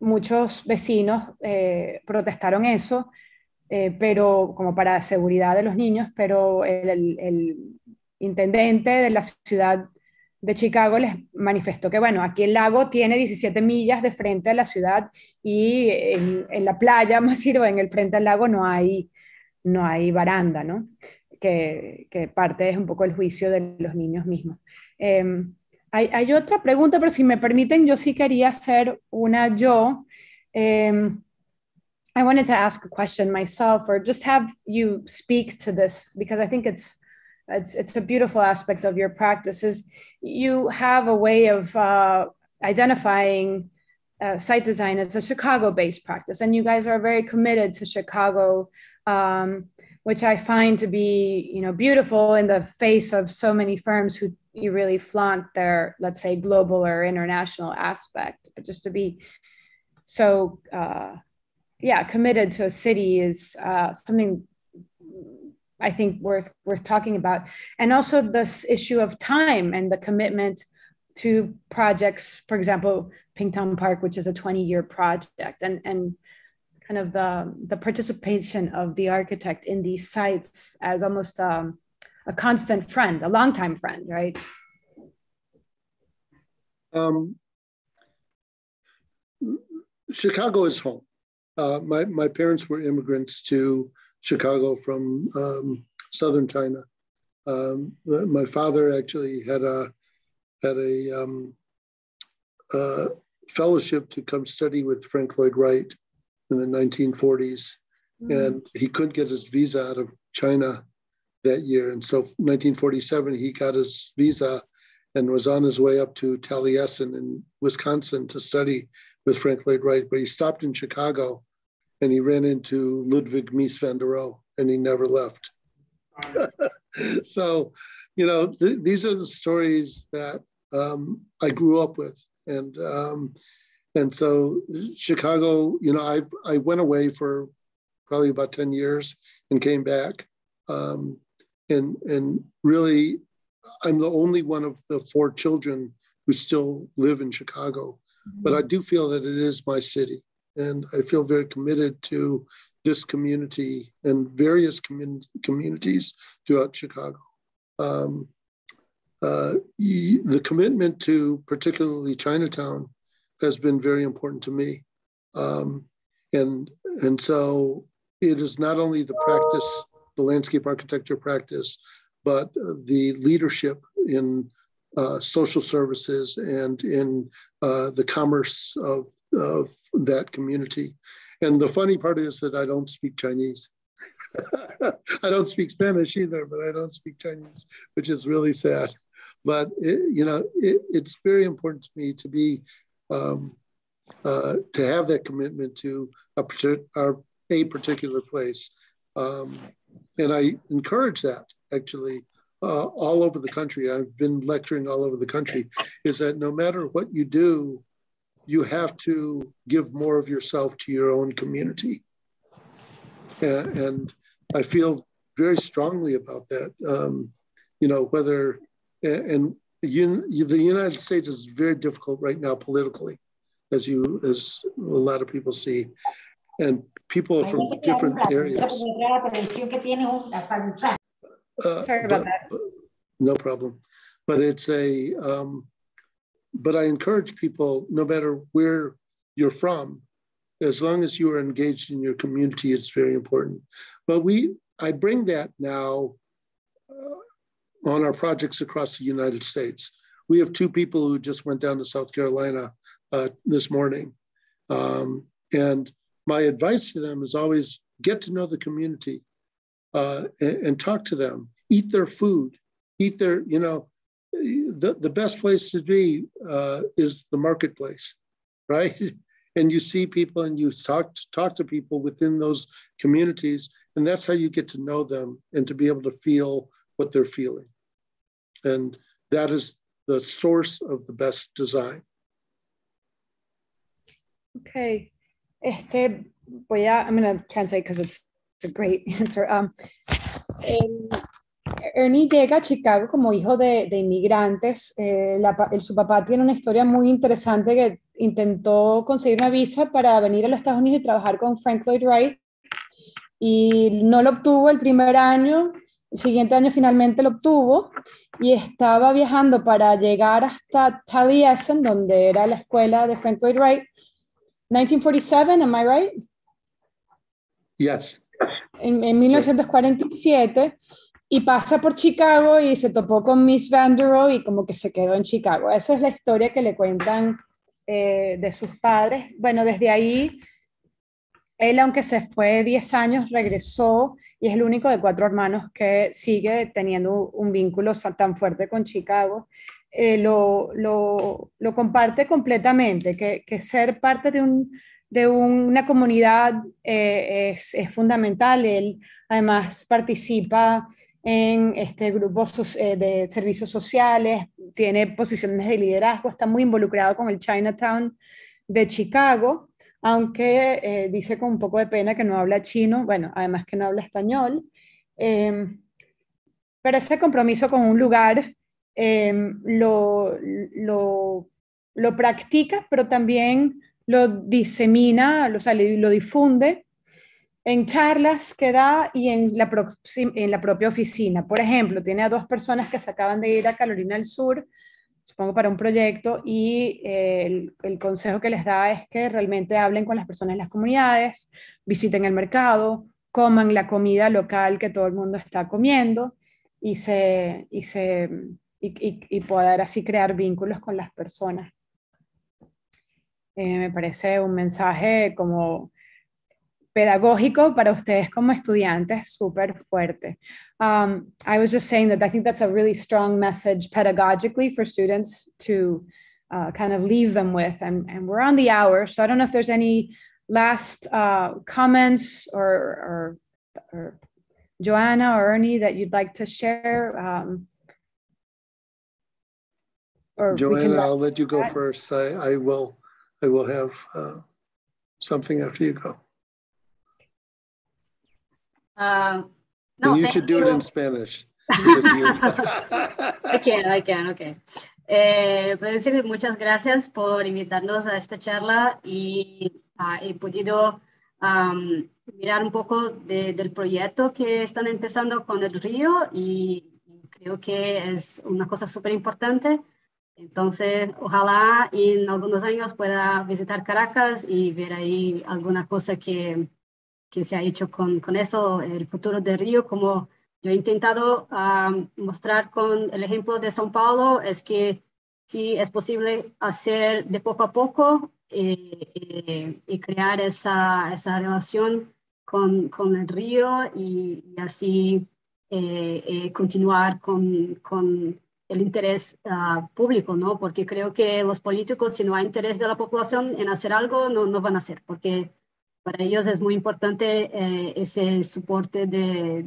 muchos vecinos protestaron eso, pero como para seguridad de los niños, pero el intendente de la ciudad de Chicago les manifestó que, bueno, aquí el lago tiene 17 millas de frente a la ciudad y en, la playa, más sirve, en el frente al lago no hay, no hay baranda, ¿no? Que, que parte es un poco el juicio de los niños mismos. Em, hay, hay, otra pregunta, pero si me permiten, yo sí quería hacer una yo. Um, I wanted to ask a question myself or just have you speak to this because I think it's it's it's a beautiful aspect of your practice is you have a way of uh, identifying uh, site design as a Chicago-based practice, and you guys are very committed to Chicago, um, which I find to be you know beautiful in the face of so many firms who you really flaunt their let's say global or international aspect. But just to be so uh, yeah committed to a city is uh, something I think worth worth talking about, and also this issue of time and the commitment to projects. For example, Ping Tom Park, which is a 20 year project, and and kind of the the participation of the architect in these sites as almost um, a constant friend, a longtime friend, right? Um, Chicago is home. Uh, my my parents were immigrants to Chicago from um, southern China. Um, my father actually had a had a, um, fellowship to come study with Frank Lloyd Wright in the 1940s, mm-hmm. and he couldn't get his visa out of China that year. And so, 1947, he got his visa and was on his way up to Taliesin in Wisconsin to study with Frank Lloyd Wright. But he stopped in Chicago and he ran into Ludwig Mies van der Rohe, and he never left. so, you know, th- these are the stories that um, I grew up with, and um, and so Chicago, you know, I I went away for probably about ten years and came back, um, and and really, I'm the only one of the four children who still live in Chicago, mm-hmm. but I do feel that it is my city and I feel very committed to this community and various commun- communities throughout Chicago. Um, uh, the commitment to particularly Chinatown has been very important to me. Um, and, and so it is not only the practice, the landscape architecture practice, but the leadership in uh, social services and in uh, the commerce of of that community. And the funny part is that I don't speak Chinese. I don't speak Spanish either, but I don't speak Chinese, which is really sad. But it, you know, it, it's very important to me to be um, uh, to have that commitment to a, a particular place, um, and I encourage that actually uh, all over the country. I've been lecturing all over the country. Is that no matter what you do, you have to give more of yourself to your own community. And, I feel very strongly about that. Um, you know, whether, and you, the United States is very difficult right now politically, as you, as a lot of people see. And people from different areas. Uh, Sorry about but, that. No problem. But it's a, um, but I encourage people, no matter where you're from, as long as you are engaged in your community, it's very important. But we, I bring that now uh, on our projects across the United States. We have two people who just went down to South Carolina uh, this morning. Um, and my advice to them is always get to know the community uh, and, and talk to them, eat their food, eat their, you know, the, the best place to be uh, is the marketplace, right? and you see people and you talk talk to people within those communities, and that's how you get to know them and to be able to feel what they're feeling. And that is the source of the best design. Okay. Este, voy a, I'm going to translate because it's, it's, a great answer. Um, Ernie llega a Chicago como hijo de, de inmigrantes. Eh, la, el, su papá tiene una historia muy interesante que intentó conseguir una visa para venir a los Estados Unidos y trabajar con Frank Lloyd Wright y no lo obtuvo el primer año. El siguiente año finalmente lo obtuvo y estaba viajando para llegar hasta Taliesin, donde era la escuela de Frank Lloyd Wright. 1947, am I right? Yes. En, en 1947 y pasa por Chicago y se topó con Miss Vanderow y como que se quedó en Chicago. Esa es la historia que le cuentan eh, de sus padres. Bueno, desde ahí, él aunque se fue 10 años, regresó y es el único de cuatro hermanos que sigue teniendo un vínculo tan fuerte con Chicago. Eh, lo, lo, lo, comparte completamente, que, que ser parte de, un, de una comunidad eh, es, es fundamental. Él además participa en este, grupos eh, de servicios sociales, tiene posiciones de liderazgo, está muy involucrado con el Chinatown de Chicago, aunque eh, dice con un poco de pena que no habla chino, bueno, además que no habla español. Em, pero ese compromiso con un lugar em, lo, lo, lo, practica, pero también lo disemina, lo, lo difunde en charlas que da y en la, en la propia oficina. Por ejemplo, tiene a dos personas que se acaban de ir a Carolina del Sur, supongo para un proyecto, y eh, el, consejo que les da es que realmente hablen con las personas en las comunidades, visiten el mercado, coman la comida local que todo el mundo está comiendo y, se, y, se, y, poder así crear vínculos con las personas. Eh, me parece un mensaje como pedagógico para ustedes como estudiantes súper fuerte. Um, I was just saying that I think that's a really strong message pedagogically for students to uh, kind of leave them with. And, and we're on the hour, so I don't know if there's any last uh, comments or, or, or, Joana or Ernie that you'd like to share. Um, or Joana, I'll let you go that. first. I, I will. I will have uh, something after you go. Uh, no, you should do you. it in Spanish. I can, I can, okay. Eh, puedo decir muchas gracias por invitarnos a esta charla y uh, he podido um, mirar un poco de, del proyecto que están empezando con el río y creo que es una cosa súper importante. Entonces, ojalá en algunos años pueda visitar Caracas y ver ahí alguna cosa que que se ha hecho con, con eso, el futuro de Río, como yo he intentado mostrar con el ejemplo de São Paulo, es que sí es posible hacer de poco a poco eh, eh, y crear esa, esa relación con, con, el río y, así eh, continuar con, con, el interés ah, público, ¿no? Porque creo que los políticos, si no hay interés de la población en hacer algo, no, no van a hacer, porque para ellos es muy importante eh, ese soporte de,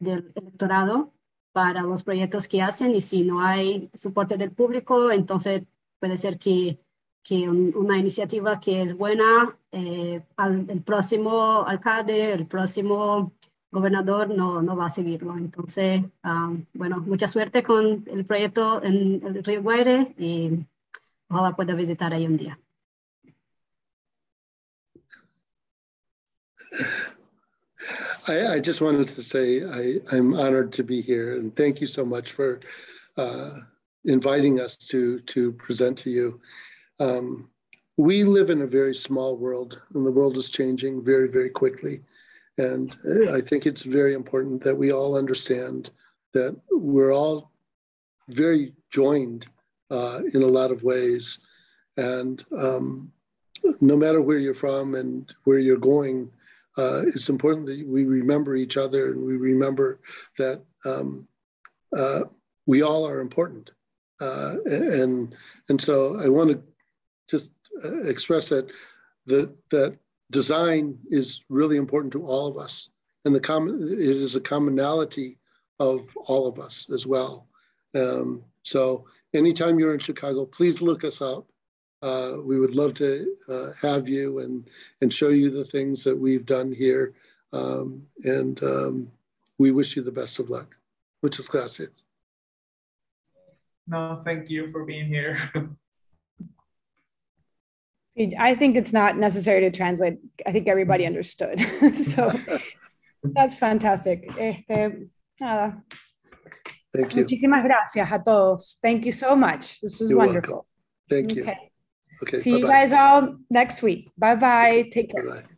del electorado para los proyectos que hacen y si no hay soporte del público, entonces puede ser que, que una iniciativa que es buena, eh, el próximo alcalde, el próximo gobernador no, no va a seguirlo. Entonces, ah, bueno, mucha suerte con el proyecto en el Río Guaire y ojalá pueda visitar ahí un día. I, I, just wanted to say I, am honored to be here and thank you so much for uh, inviting us to, to present to you. Um, we live in a very small world and the world is changing very, very quickly. And I think it's very important that we all understand that we're all very joined uh, in a lot of ways. And um, no matter where you're from and where you're going, uh, it's important that we remember each other and we remember that um, uh, we all are important. Uh, and and so I want to just uh, express that that that design is really important to all of us, and the common it is a commonality of all of us as well. Um, so anytime you're in Chicago, please look us up. Uh, we would love to uh, have you and, and show you the things that we've done here. Um, and um, we wish you the best of luck. Muchas gracias. No, thank you for being here. I think it's not necessary to translate. I think everybody understood. so that's fantastic. Este, nada. Thank you. Muchísimas gracias a todos. Thank you so much. This was You're wonderful. welcome. Thank you. Okay. Okay. See you bye-bye. guys all next week. Bye bye. Take care. Bye-bye.